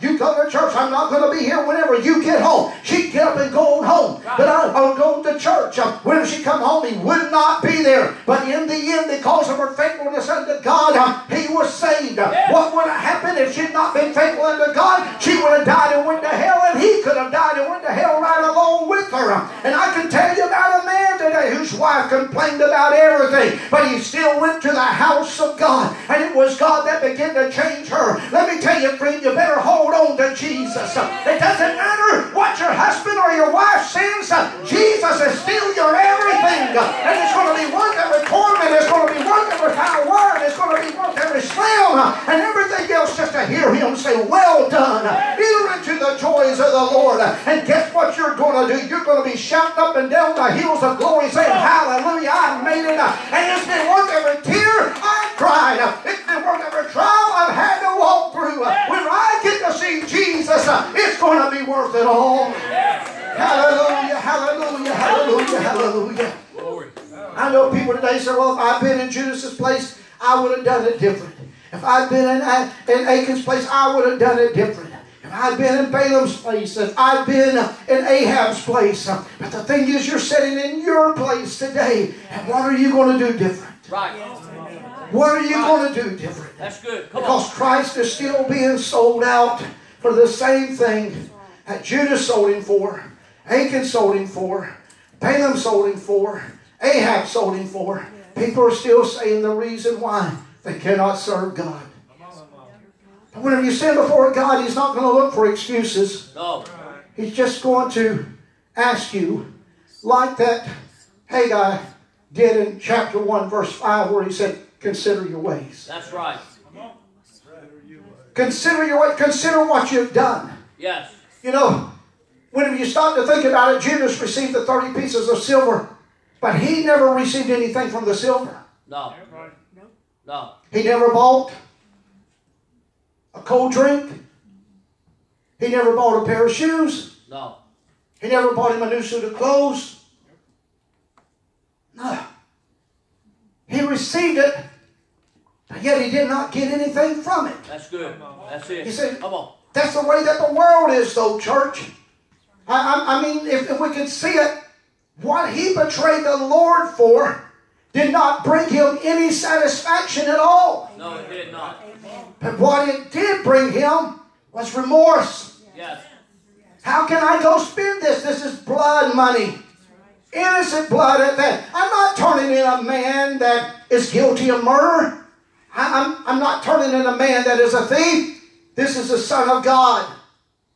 church, I'm not going to be here whenever you get home. She'd get up and go home. But I, I'll go to church. Uh, When she come home, he would not be there. But in the end, because of her faithfulness unto God, uh, he was saved. Uh, What would have happened if she'd not been faithful unto God? She would have died and went to hell, and he could have died and went to hell right along with her. And I can tell you about a man whose wife complained about everything, but he still went to the house of God, and it was God that began to change her. Let me tell you, friend, you better hold on to Jesus. It doesn't matter what your husband or your wife sins, Jesus is still your everything. And it's going to be worth every torment, it's going to be worth every kind of word, it's going to be worth every slam, and everything else just to hear him say, Well done. Enter into the joys of the Lord. And guess what you're going to do? You're going to be shouting up and down the hills of glory saying, Hallelujah, I made it. And it's been worth every tear I cried. It's been worth every trial I've had to walk through. When I get to see Jesus, it's going to be worth it all. Hallelujah, hallelujah, hallelujah, hallelujah. I know people today say, well, if I'd been in Judas's place, I would have done it different. If I'd been in, in Achan's place, I would have done it different. If I'd been in Balaam's place, if I'd been in Ahab's place. But the thing is, you're sitting in your place today. And what are you going to do different? Right. What are you going to do different? That's good. Come Because on. Christ is still being sold out for the same thing that Judas sold him for, Achan sold him for, Balaam sold him for, Ahab sold him for. People are still saying the reason why they cannot serve God. But whenever you stand before God, He's not going to look for excuses. No. He's just going to ask you, like that Haggai did in chapter 1, verse 5, where he said, consider your ways. That's right. Consider your way. Consider what you've done. Yes. You know, whenever you stop to think about it, Judas received the 30 pieces of silver, but he never received anything from the silver. No. No. He never bought a cold drink. He never bought a pair of shoes. No. He never bought him a new suit of clothes. No. He received it, but yet he did not get anything from it. That's good. That's it. You see- Come on. That's the way that the world is, though, church. I, I, I mean, if, if we could see it, what he betrayed the Lord for did not bring him any satisfaction at all. No, it did not. But what it did bring him was remorse. Yes. How can I go spend this? This is blood money. Innocent blood at that. I'm not turning in a man that is guilty of murder. I- I'm, I'm not turning in a man that is a thief. This is the Son of God.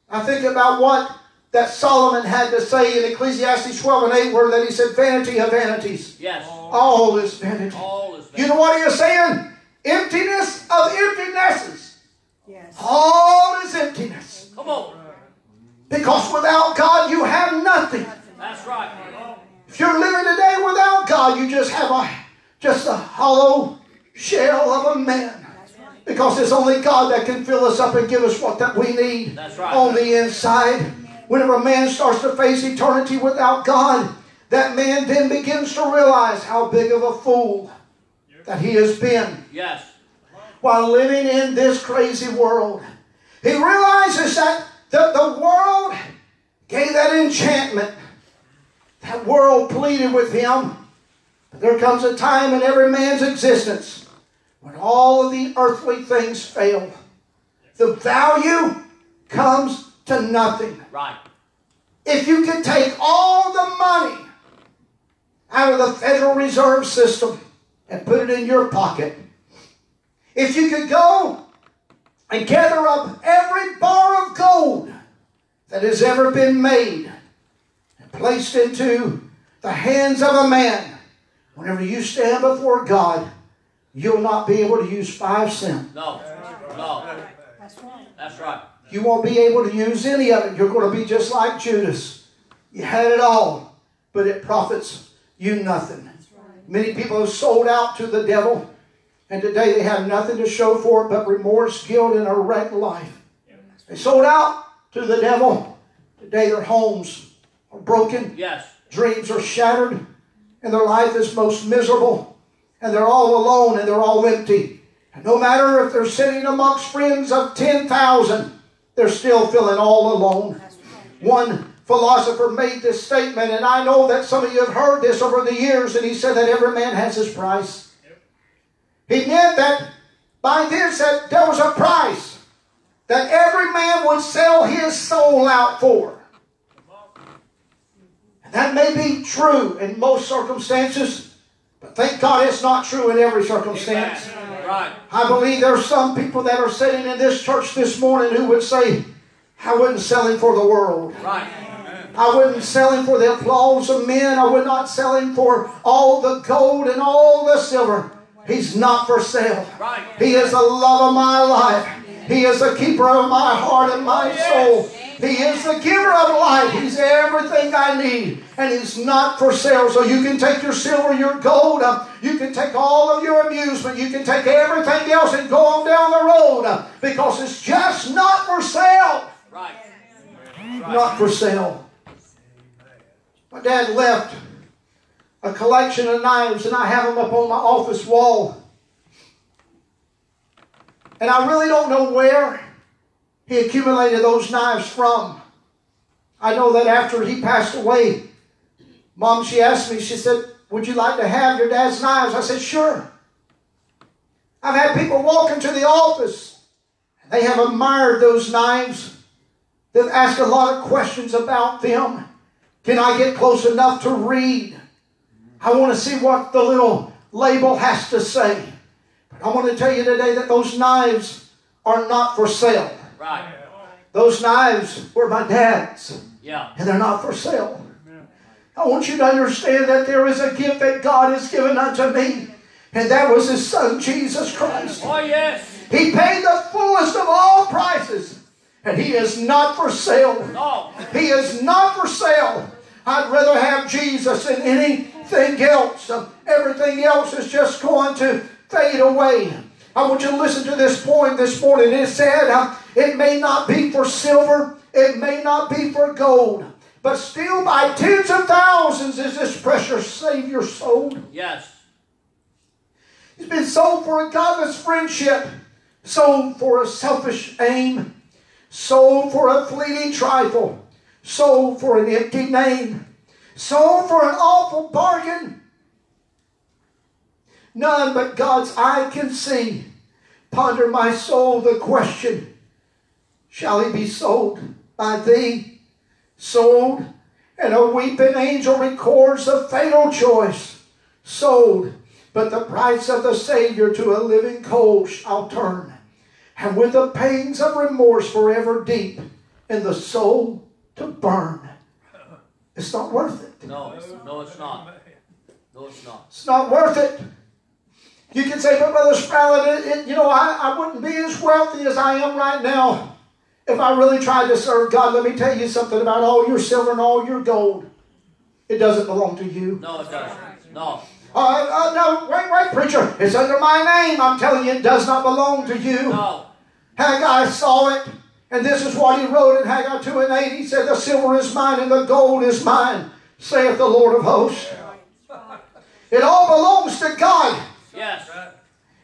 I think about what that Solomon had to say in Ecclesiastes 12 and 8, where that he said, Vanity of vanities. Yes. All is vanity. All is You know what he is saying? Emptiness of emptinesses. Yes. All is emptiness. Come on. Because without God, you have nothing. That's right. If you're living today without God, you just have a just a hollow shell of a man. Because it's only God that can fill us up and give us what that we need That's right. on the inside. Whenever a man starts to face eternity without God, that man then begins to realize how big of a fool that he has been Yes. while living in this crazy world. He realizes that the, the world gave that enchantment. That world pleaded with him. But there comes a time in every man's existence when all of the earthly things fail. The value comes to nothing. Right. If you could take all the money out of the Federal Reserve System and put it in your pocket, if you could go and gather up every bar of gold that has ever been made and placed into the hands of a man, whenever you stand before God, you'll not be able to use five cents. No. No. That's right. That's right. You won't be able to use any of it. You're going to be just like Judas. You had it all, but it profits you nothing. Many people have sold out to the devil, and today they have nothing to show for it but remorse, guilt, and a wrecked life. They sold out to the devil. Today their homes are broken, Yes. dreams are shattered, and their life is most miserable, and they're all alone and they're all empty. And no matter if they're sitting amongst friends of 10,000, they're still feeling all alone. One philosopher made this statement, and I know that some of you have heard this over the years, and he said that every man has his price. He meant that by this that there was a price that every man would sell his soul out for. And that may be true in most circumstances, but thank God it's not true in every circumstance. Right. I believe there are some people that are sitting in this church this morning who would say, I wouldn't sell him for the world. Right. I wouldn't sell him for the applause of men. I would not sell him for all the gold and all the silver. He's not for sale. Right. He is the love of my life. He is the keeper of my heart and my soul. He is the giver of life. He's everything I need. And He's not for sale. So you can take your silver, your gold. uh, you can take all of your amusement. You can take everything else and go on down the road. uh, because it's just not for sale. Right. Not for sale. My dad left a collection of knives, and I have them up on my office wall. And I really don't know where he accumulated those knives from. I know that after he passed away, Mom, she asked me, she said, Would you like to have your dad's knives? I said, Sure. I've had people walk into the office, they have admired those knives. They've asked a lot of questions about them. Can I get close enough to read? I want to see what the little label has to say. I want to tell you today that those knives are not for sale. Right. Those knives were my dad's, Yeah. and they're not for sale. I want you to understand that there is a gift that God has given unto me. And that was his son, Jesus Christ. Oh, yes. He paid the fullest of all prices. And he is not for sale. No. He is not for sale. I'd rather have Jesus than anything else. Everything else is just going to fade away. I want you to listen to this poem this morning. It said, uh, It may not be for silver, it may not be for gold, but still by tens of thousands is this precious Savior sold. Yes. He's been sold for a godless friendship, sold for a selfish aim, sold for a fleeting trifle, sold for an empty name, sold for an awful bargain. None but God's eye can see. Ponder my soul the question Shall he be sold by thee? Sold, and a weeping angel records the fatal choice. Sold, but the price of the Savior to a living coal shall turn, and with the pains of remorse forever deep in the soul to burn. It's not worth it. No. No, it's not. No, it's not. It's not worth it. You can say, but Brother Spradlin, it, it, you know, I, I wouldn't be as wealthy as I am right now if I really tried to serve God. Let me tell you something about all your silver and all your gold. It doesn't belong to you. No, it doesn't. No. Uh, uh, no, wait, wait, preacher. It's under my name. I'm telling you, it does not belong to you. No. Haggai saw it, and this is what he wrote in Haggai 2 and 8. He said, The silver is mine and the gold is mine, saith the Lord of hosts. It all belongs to God. Yes.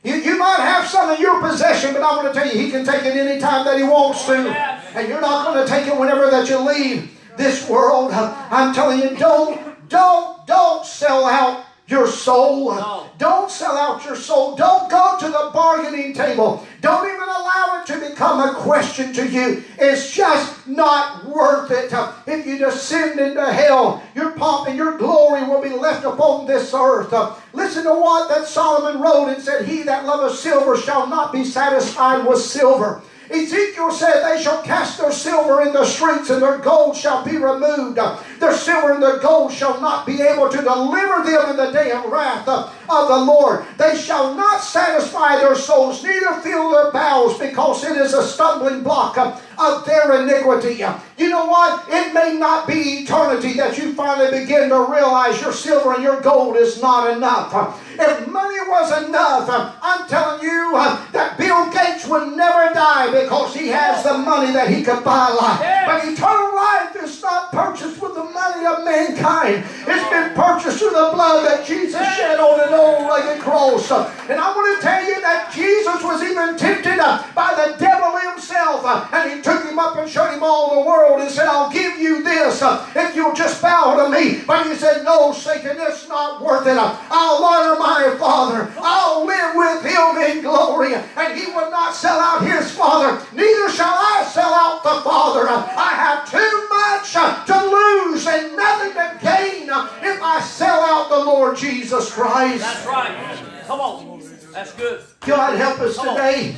You, you might have some in your possession, but I'm going to tell you, He can take it any time that He wants to. And you're not going to take it whenever that you leave this world. I'm telling you, don't, don't, don't sell out your soul. No. Don't sell out your soul. Don't go to the bargaining table. Don't even allow it to become a question to you. It's just not worth it. If you descend into hell, your pomp and your glory will be left upon this earth. Listen to what that Solomon wrote and said, He that loveth silver shall not be satisfied with silver. Ezekiel said, They shall cast their silver in the streets, and their gold shall be removed. Their silver and their gold shall not be able to deliver them in the day of wrath of the Lord. They shall not satisfy their souls, neither fill their bowels, because it is a stumbling block of their iniquity. You know what? It may not be eternity that you finally begin to realize your silver and your gold is not enough. If money was enough, I'm telling you uh, that Bill Gates would never die because he has the money that he could buy life. But eternal life is not purchased with the money of mankind. It's been purchased through the blood that Jesus shed on an old rugged cross. And I want to tell you that Jesus was even tempted uh, by the devil himself. Uh, and he took him up and showed him all the world and said, I'll give you this if you'll just bow to me. But he said, No, Satan, it's not worth it. I'll honor my Father. I'll live with him in glory. And he will not sell out his Father. Neither shall I sell out the Father. I have too much to lose and nothing to gain if I sell out the Lord Jesus Christ. That's right. Come on. That's good. God help us today.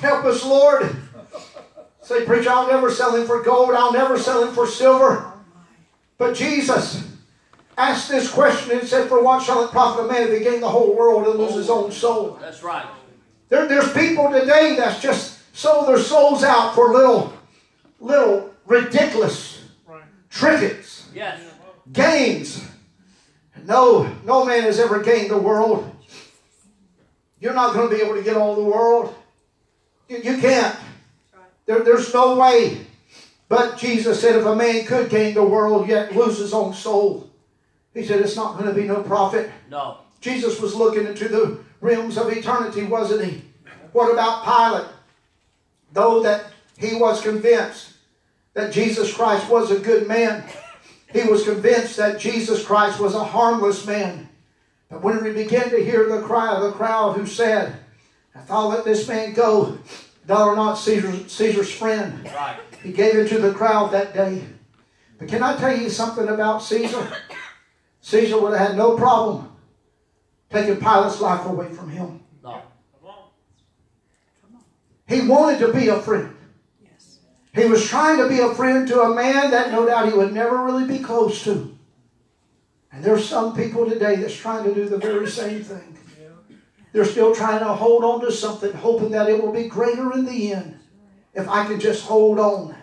Help us, Lord. Say, preacher, I'll never sell him for gold. I'll never sell him for silver. But Jesus asked this question and said, For what shall it profit a man if he gain the whole world and lose his oh. own soul? That's right. There, there's people today that's just sold their souls out for little, little ridiculous trinkets, Yes. gains. No, no man has ever gained the world. You're not going to be able to get all the world. You, you can't. There, there's no way. But Jesus said if a man could gain the world yet lose his own soul, he said it's not going to be no profit. No. Jesus was looking into the realms of eternity, wasn't he? What about Pilate? Though that he was convinced that Jesus Christ was a good man, he was convinced that Jesus Christ was a harmless man. But when we began to hear the cry of the crowd who said, If I'll let this man go, thou art not Caesar's, Caesar's friend. Right. He gave into the crowd that day. But can I tell you something about Caesar? Caesar would have had no problem taking Pilate's life away from him. No. He wanted to be a friend. He was trying to be a friend to a man that no doubt he would never really be close to. And there's some people today that's trying to do the very same thing. They're still trying to hold on to something, hoping that it will be greater in the end. If I can just hold on.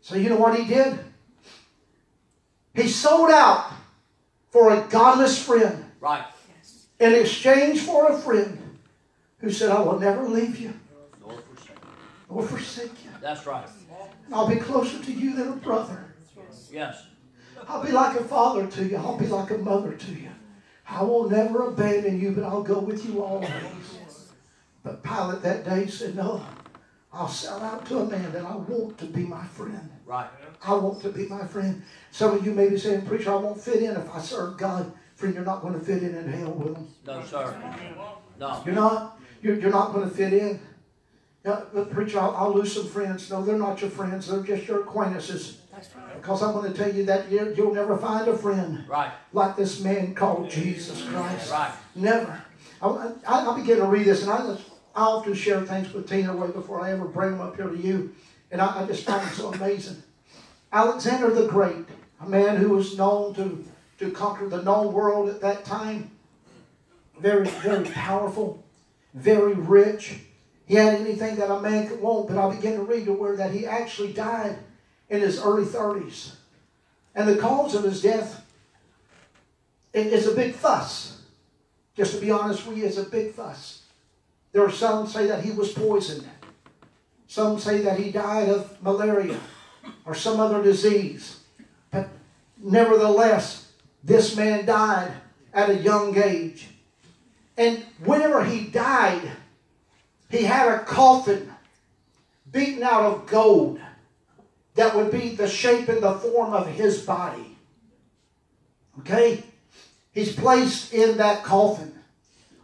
So you know what he did? He sold out for a godless friend Right. in exchange for a friend who said, I will never leave you nor forsake. or forsake you. That's right. And I'll be closer to you than a brother. Yes. I'll be like a father to you. I'll be like a mother to you. I will never abandon you, but I'll go with you always. But Pilate that day said, No, I'll sell out to a man that I want to be my friend. Right. I want to be my friend. Some of you may be saying, Preacher, I won't fit in if I serve God. Friend, you're not going to fit in in hell with him. No, sir. No. You're not. You're, you're not going to fit in. Yeah, but preacher, I'll, I'll lose some friends. No, they're not your friends. They're just your acquaintances. Because I'm going to tell you that you- you'll never find a friend Right. like this man called Jesus Christ. Right. Never. I, I, I began to read this, and I, I often share things with Tina way before I ever bring them up here to you. And I, I just find it so amazing. Alexander the Great, a man who was known to, to conquer the known world at that time, very, very powerful, very rich. He had anything that a man could want, but I began to read to where that he actually died in his early 30s. And the cause of his death is a big fuss. Just to be honest with you, it's a big fuss. There are some say that he was poisoned. Some say that he died of malaria or some other disease. But nevertheless, this man died at a young age. And whenever he died, he had a coffin beaten out of gold that would be the shape and the form of his body. Okay? He's placed in that coffin.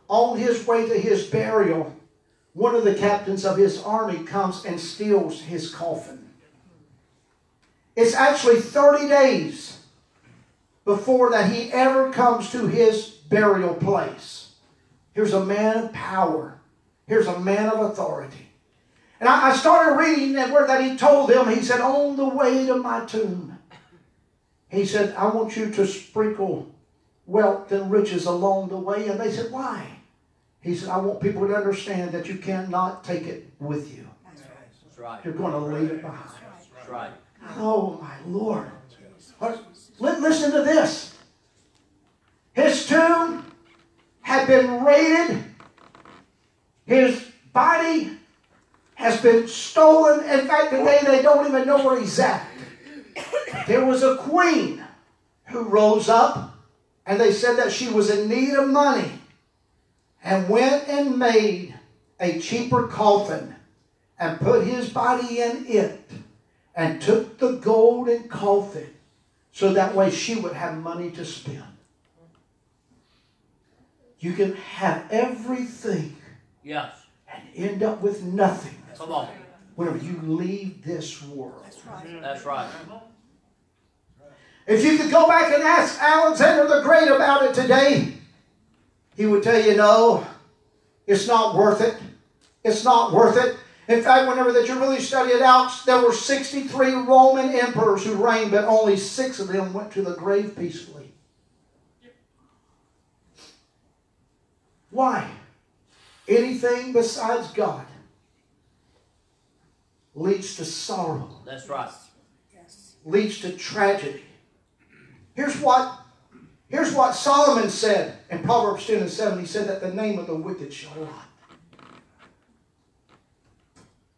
On his way to his burial, one of the captains of his army comes and steals his coffin. It's actually 30 days before that he ever comes to his burial place. Here's a man of power. Here's a man of authority. And I, I started reading that word that he told them, he said, on the way to my tomb, he said, I want you to sprinkle wealth and riches along the way. And they said, why? He said, I want people to understand that you cannot take it with you. That's right. You're going to leave it behind. That's right. Oh, my Lord. Listen to this. His tomb had been raided. His body has been stolen. In fact, today they don't even know where he's at. There was a queen who rose up, and they said that she was in need of money, and went and made a cheaper coffin and put his body in it, and took the golden coffin so that way she would have money to spend. You can have everything Yes. and end up with nothing Come on. whenever you leave this world. That's right. If you could go back and ask Alexander the Great about it today, he would tell you, no, it's not worth it. It's not worth it. In fact, whenever that you really study it out, there were 63 Roman emperors who reigned, but only six of them went to the grave peacefully. Why? Anything besides God leads to sorrow That's right. leads to tragedy. Here's what, here's what Solomon said in Proverbs 10 and 7. He said that the name of the wicked shall rot.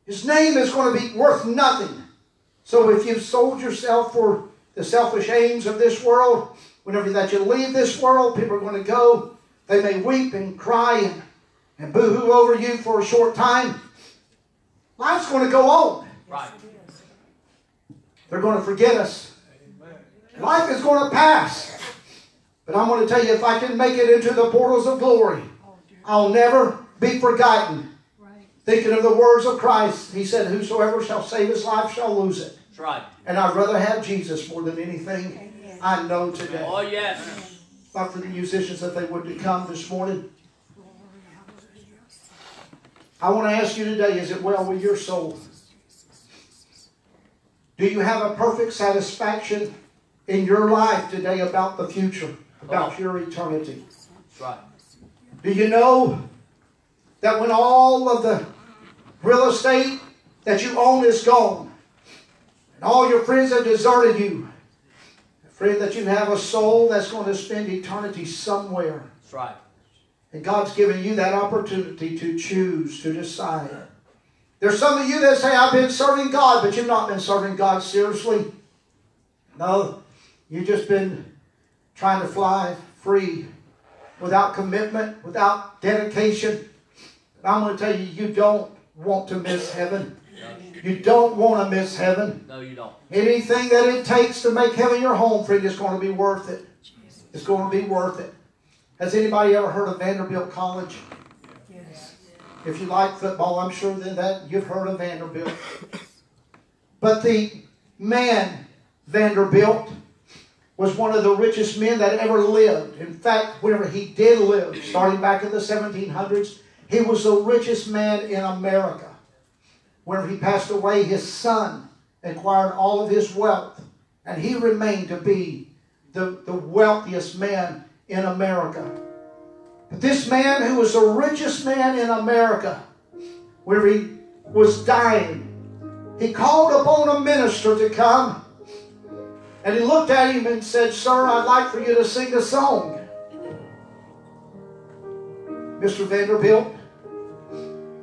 His name is going to be worth nothing. So if you've sold yourself for the selfish aims of this world, whenever that you leave this world, people are going to go. They may weep and cry and, and boo-hoo over you for a short time. Life's going to go on. Right. They're going to forget us. Life is going to pass. But I'm going to tell you, if I can make it into the portals of glory, I'll never be forgotten. Thinking of the words of Christ, He said, Whosoever shall save his life shall lose it. That's right. And I'd rather have Jesus more than anything I know today. Oh, yes. Not for the musicians that they would to come this morning. I want to ask you today, is it well with your soul? Do you have a perfect satisfaction in your life today about the future, about your eternity? That's right. Do you know that when all of the real estate that you own is gone, and all your friends have deserted you, friend, that you have a soul that's going to spend eternity somewhere. That's right. And God's given you that opportunity to choose, to decide. There's some of you that say, I've been serving God, but you've not been serving God seriously. No, you've just been trying to fly free without commitment, without dedication. But I'm going to tell you, you don't want to miss heaven. You don't want to miss heaven. No, you don't. Anything that it takes to make heaven your home, friend, is going to be worth it. It's going to be worth it. Has anybody ever heard of Vanderbilt College? Yes. If you like football, I'm sure then that you've heard of Vanderbilt. But the man Vanderbilt was one of the richest men that ever lived. In fact, whenever he did live, starting back in the 1700s, he was the richest man in America. Whenever he passed away, his son acquired all of his wealth, and he remained to be the, the wealthiest man in America. But this man, who was the richest man in America, whenever he was dying, he called upon a minister to come and he looked at him and said, Sir, I'd like for you to sing a song. Mr. Vanderbilt,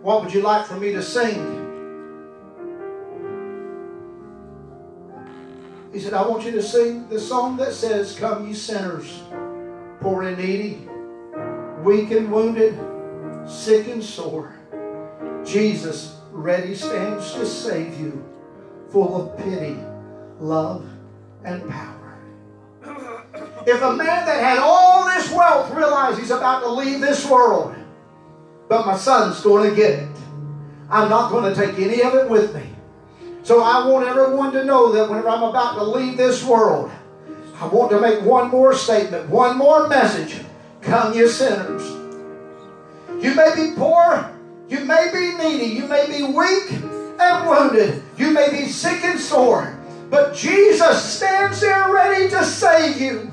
what would you like for me to sing? He said, I want you to sing the song that says, Come, ye sinners, poor and needy, weak and wounded, sick and sore. Jesus ready stands to save you, full of pity, love, and power. If a man that had all this wealth realized he's about to leave this world, but my son's going to get it, I'm not going to take any of it with me. So I want everyone to know that whenever I'm about to leave this world, I want to make one more statement, one more message. Come, you sinners. You may be poor, you may be needy, you may be weak and wounded, you may be sick and sore, but Jesus stands there ready to save you.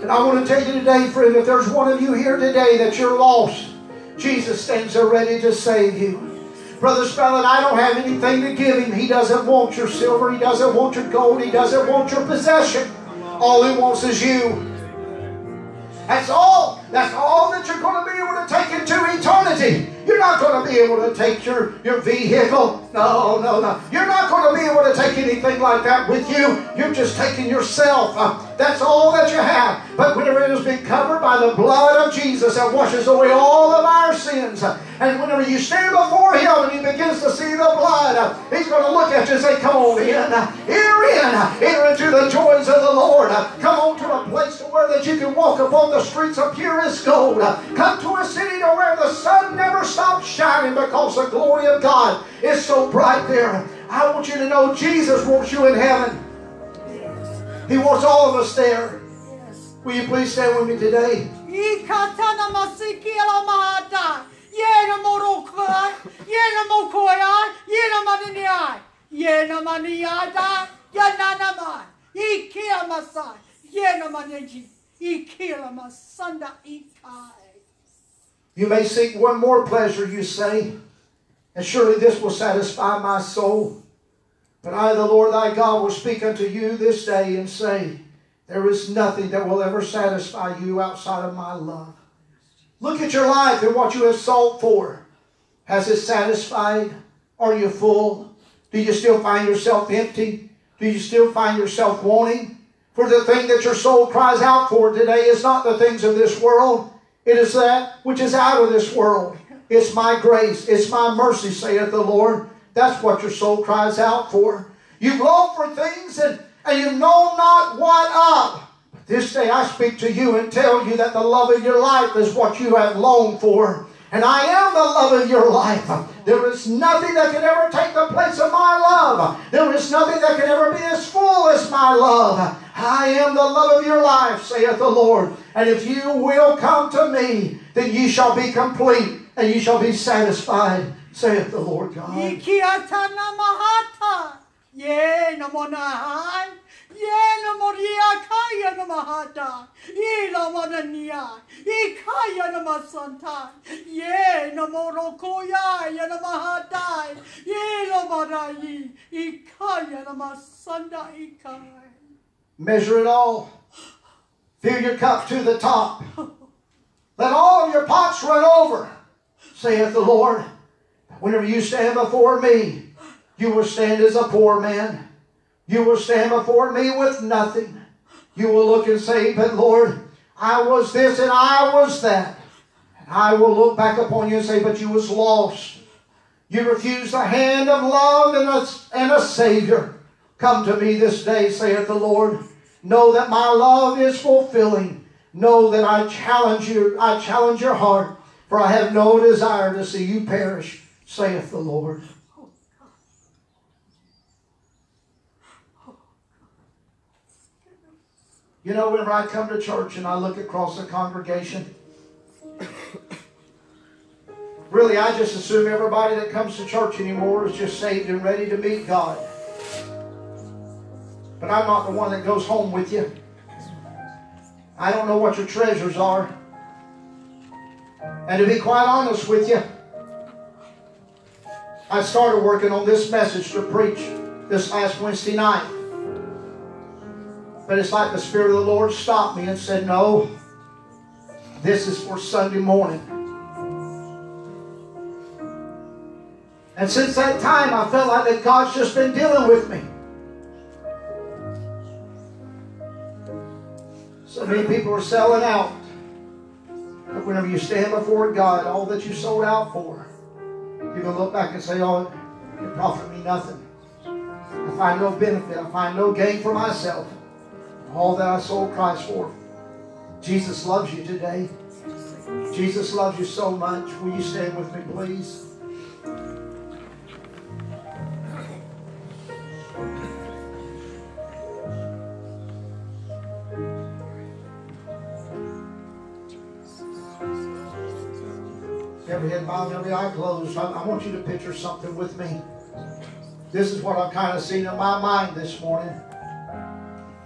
And I want to tell you today, friend, if there's one of you here today that you're lost, Jesus stands there ready to save you. Brother Spradlin, I don't have anything to give him. He doesn't want your silver. He doesn't want your gold. He doesn't want your possession. All he wants is you. That's all. That's all that you're going to be able to take into eternity. You're not going to be able to take your, your vehicle. No, no, no. You're not going to be able to take anything like that with you. You're just taking yourself. Uh, that's all that you have. But whenever it has been covered by the blood of Jesus that washes away all of our sins, uh, and whenever you stand before Him and He begins to see the blood, uh, He's going to look at you and say, Come on in. Uh, enter in. Enter into the joys of the Lord. Come on to a place to where that you can walk upon the streets of purest gold. Come to a city to where the sun never stops shining because the glory of God is so bright there. I want you to know Jesus wants you in heaven. He wants all of us there. Will you please stand with me today? You may seek one more pleasure, you say, and surely this will satisfy my soul. But I, the Lord thy God, will speak unto you this day and say, There is nothing that will ever satisfy you outside of my love. Look at your life and what you have sought for. Has it satisfied? Are you full? Do you still find yourself empty? Do you still find yourself wanting? For the thing that your soul cries out for today is not the things of this world. It is that which is out of this world. It's my grace. It's my mercy, saith the Lord. That's what your soul cries out for. You've longed for things and, and you know not what of. But this day I speak to you and tell you that the love of your life is what you have longed for. And I am the love of your life. There is nothing that can ever take the place of my love. There is nothing that can ever be as full as my love. I am the love of your life, saith the Lord. And if you will come to me, then ye shall be complete and ye shall be satisfied, saith the Lord God. Ikiatana mahata. Yena monahan. Yena moria kaya na mahata. Ila manania. Ikaya na masanta. Ye na morokoya ya na mahata. Ila marai. Ikaya na masanda ikai. Measure it all. Fill your cup to the top. Let all of your pots run over, saith the Lord. Whenever you stand before me, you will stand as a poor man. You will stand before me with nothing. You will look and say, But Lord, I was this and I was that. And I will look back upon you and say, But you was lost. You refused the hand of love and a, and a Savior. Come to me this day, saith the Lord. Know that my love is fulfilling. Know that I challenge you, I challenge your heart, for I have no desire to see you perish, saith the Lord. You know, whenever I come to church and I look across the congregation, really I just assume everybody that comes to church anymore is just saved and ready to meet God. But I'm not the one that goes home with you. I don't know what your treasures are. And to be quite honest with you, I started working on this message to preach this last Wednesday night. But it's like the Spirit of the Lord stopped me and said, No, this is for Sunday morning. And since that time, I felt like that God's just been dealing with me. So many people are selling out. But whenever you stand before God, all that you sold out for, you're going to look back and say, Oh, it profit me nothing. I find no benefit. I find no gain for myself. All that I sold Christ for. Jesus loves you today. Jesus loves you so much. Will you stand with me, please? Every head bowed, every eye closed. I, I want you to picture something with me. This is what I've kind of seen in my mind this morning.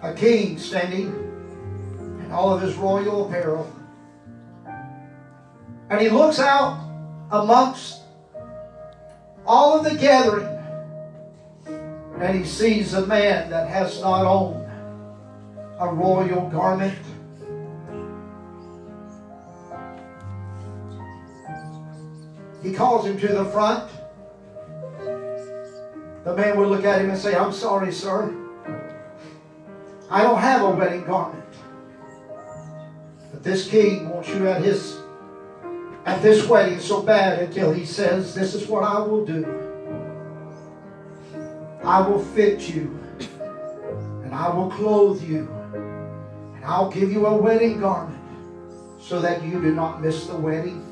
A king standing in all of his royal apparel. And he looks out amongst all of the gathering. And he sees a man that has not on a royal garment. He calls him to the front. The man would look at him and say, I'm sorry, sir. I don't have a wedding garment. But this king wants you at his at this wedding so bad until he says, This is what I will do. I will fit you, and I will clothe you, and I'll give you a wedding garment so that you do not miss the wedding.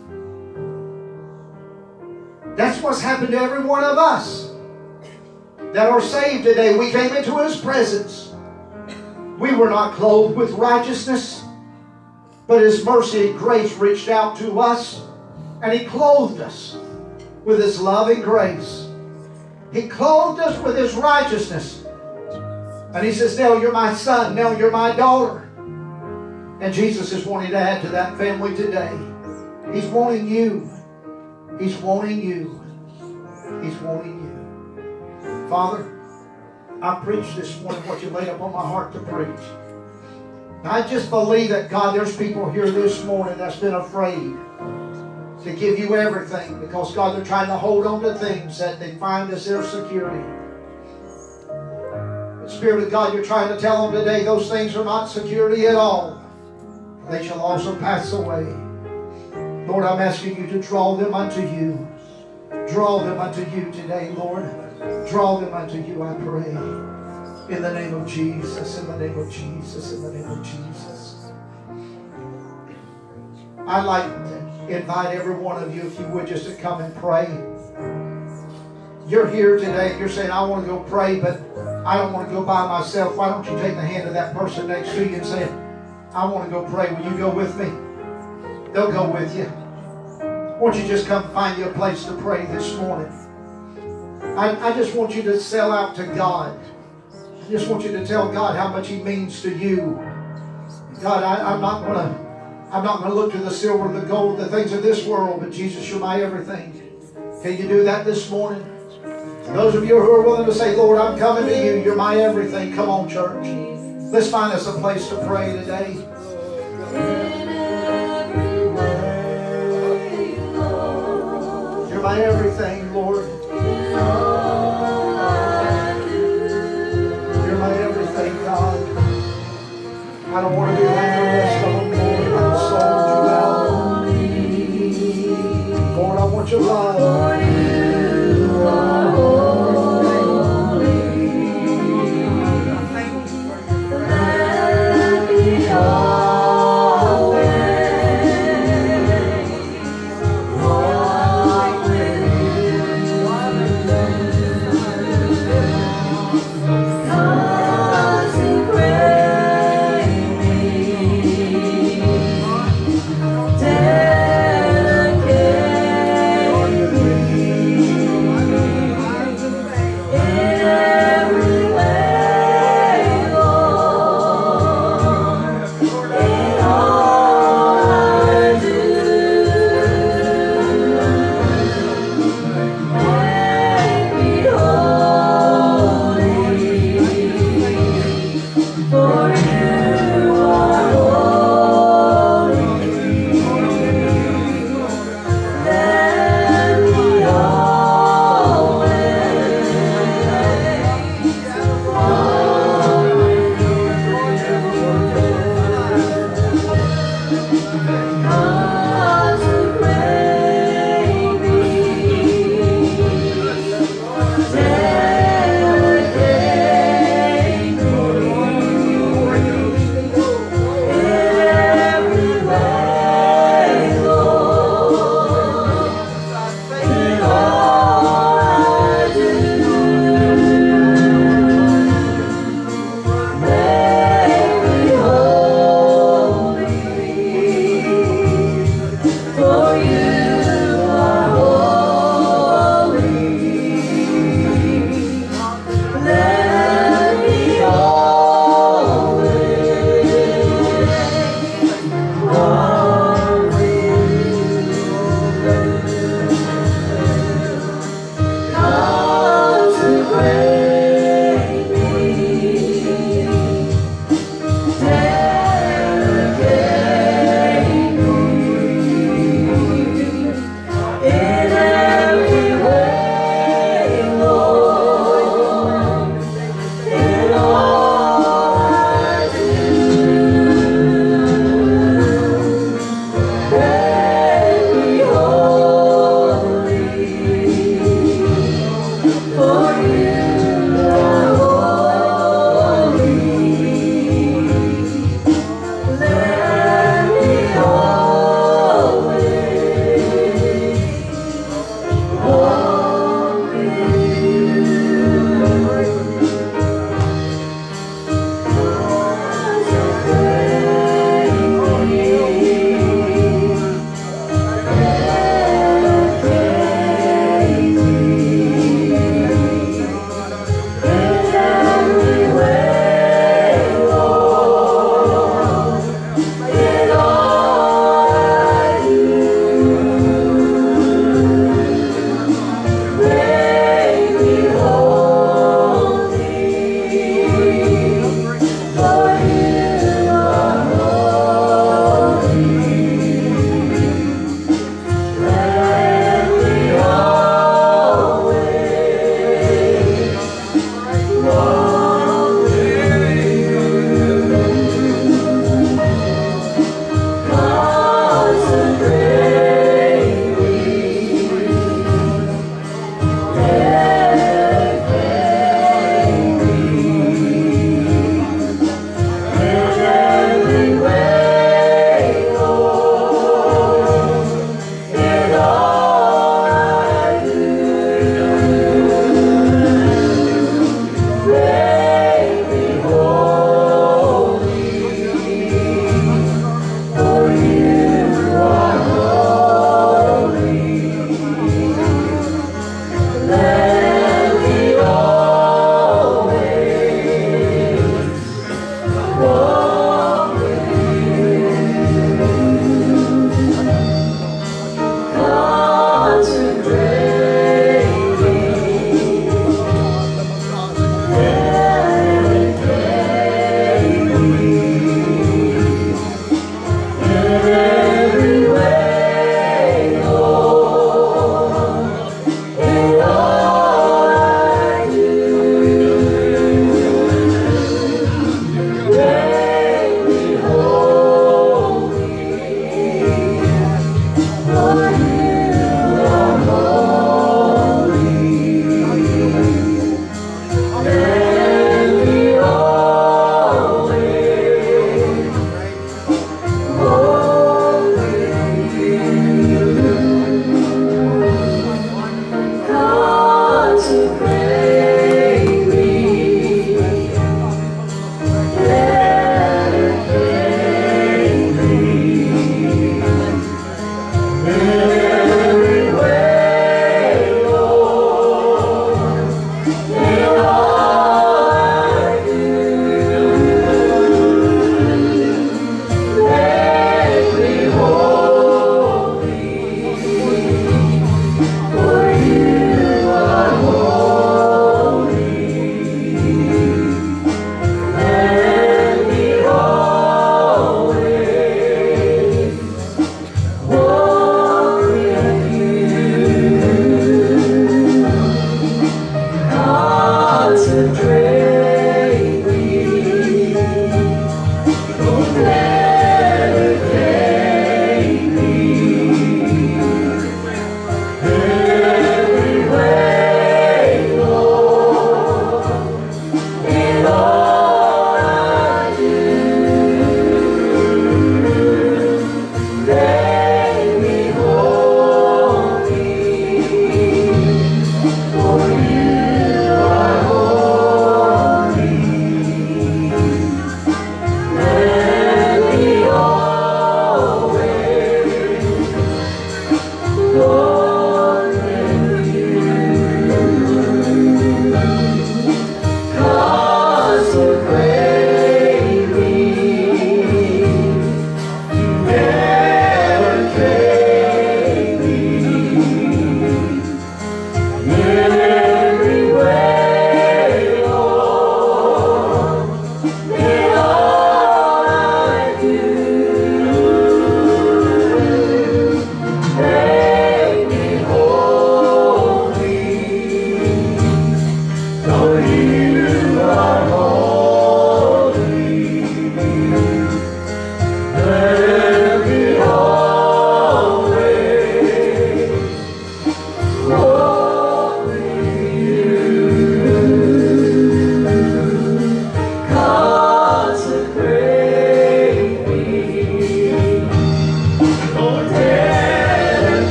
That's what's happened to every one of us that are saved today. We came into His presence. We were not clothed with righteousness, but His mercy and grace reached out to us and He clothed us with His love and grace. He clothed us with His righteousness. And He says, Now you're my son, now you're my daughter. And Jesus is wanting to add to that family today. He's wanting you. He's wanting you. He's wanting you. Father, I preach this morning what you laid up on my heart to preach. I just believe that, God, there's people here this morning that's been afraid to give you everything because, God, they're trying to hold on to things that they find as their security. But, Spirit of God, you're trying to tell them today those things are not security at all. They shall also pass away. Lord, I'm asking you to draw them unto you. Draw them unto you today, Lord. Draw them unto you, I pray. In the name of Jesus, in the name of Jesus, in the name of Jesus. I'd like to invite every one of you, if you would, just to come and pray. You're here today, you're saying, I want to go pray, but I don't want to go by myself. Why don't you take the hand of that person next to you and say, I want to go pray. Will you go with me? They'll go with you. Won't you just come find you a place to pray this morning? I, I just want you to sell out to God. I just want you to tell God how much He means to you. God, I, I'm not gonna I'm not gonna look to the silver, the gold, the things of this world, but Jesus, you're my everything. Can you do that this morning? Those of you who are willing to say, Lord, I'm coming to you, you're my everything. Come on, church. Let's find us a place to pray today. You're my everything, Lord. I. You're my everything, God. I don't want to be like the rest of them, Lord. I'm sold you out. Lord, I want your love.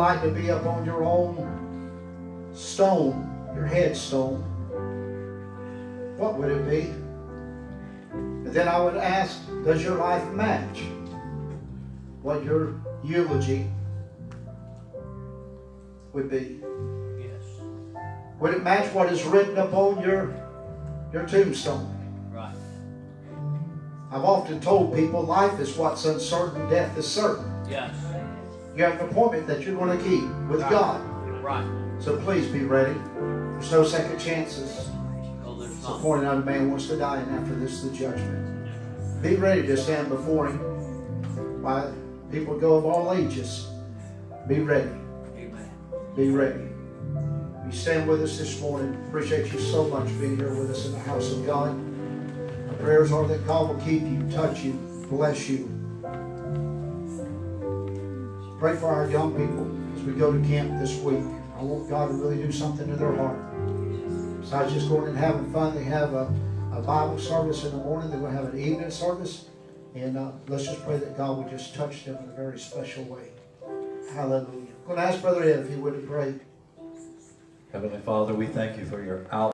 Like to be up on your own stone, your headstone, what would it be? And then I would ask, does your life match what your eulogy would be? Yes. Would it match what is written upon your your tombstone? Right. I've often told people life is what's uncertain, death is certain. Yes. You have an appointment that you're going to keep with God. Right. So please be ready. There's no second chances. No, there's It's appointed unto man wants to die, and after this, the judgment. Be ready to stand before him. Why people go of all ages. Be ready. Amen. Be ready. You stand with us this morning. Appreciate you so much being here with us in the house of God. Our prayers are that God will keep you, touch you, bless you. Pray for our young people as we go to camp this week. I want God to really do something in their heart. Besides just going and having fun, they have a, a Bible service in the morning. They're going to have an evening service. And uh, let's just pray that God would just touch them in a very special way. Hallelujah. I'm going to ask Brother Ed if he would pray. Heavenly Father, we thank you for your out.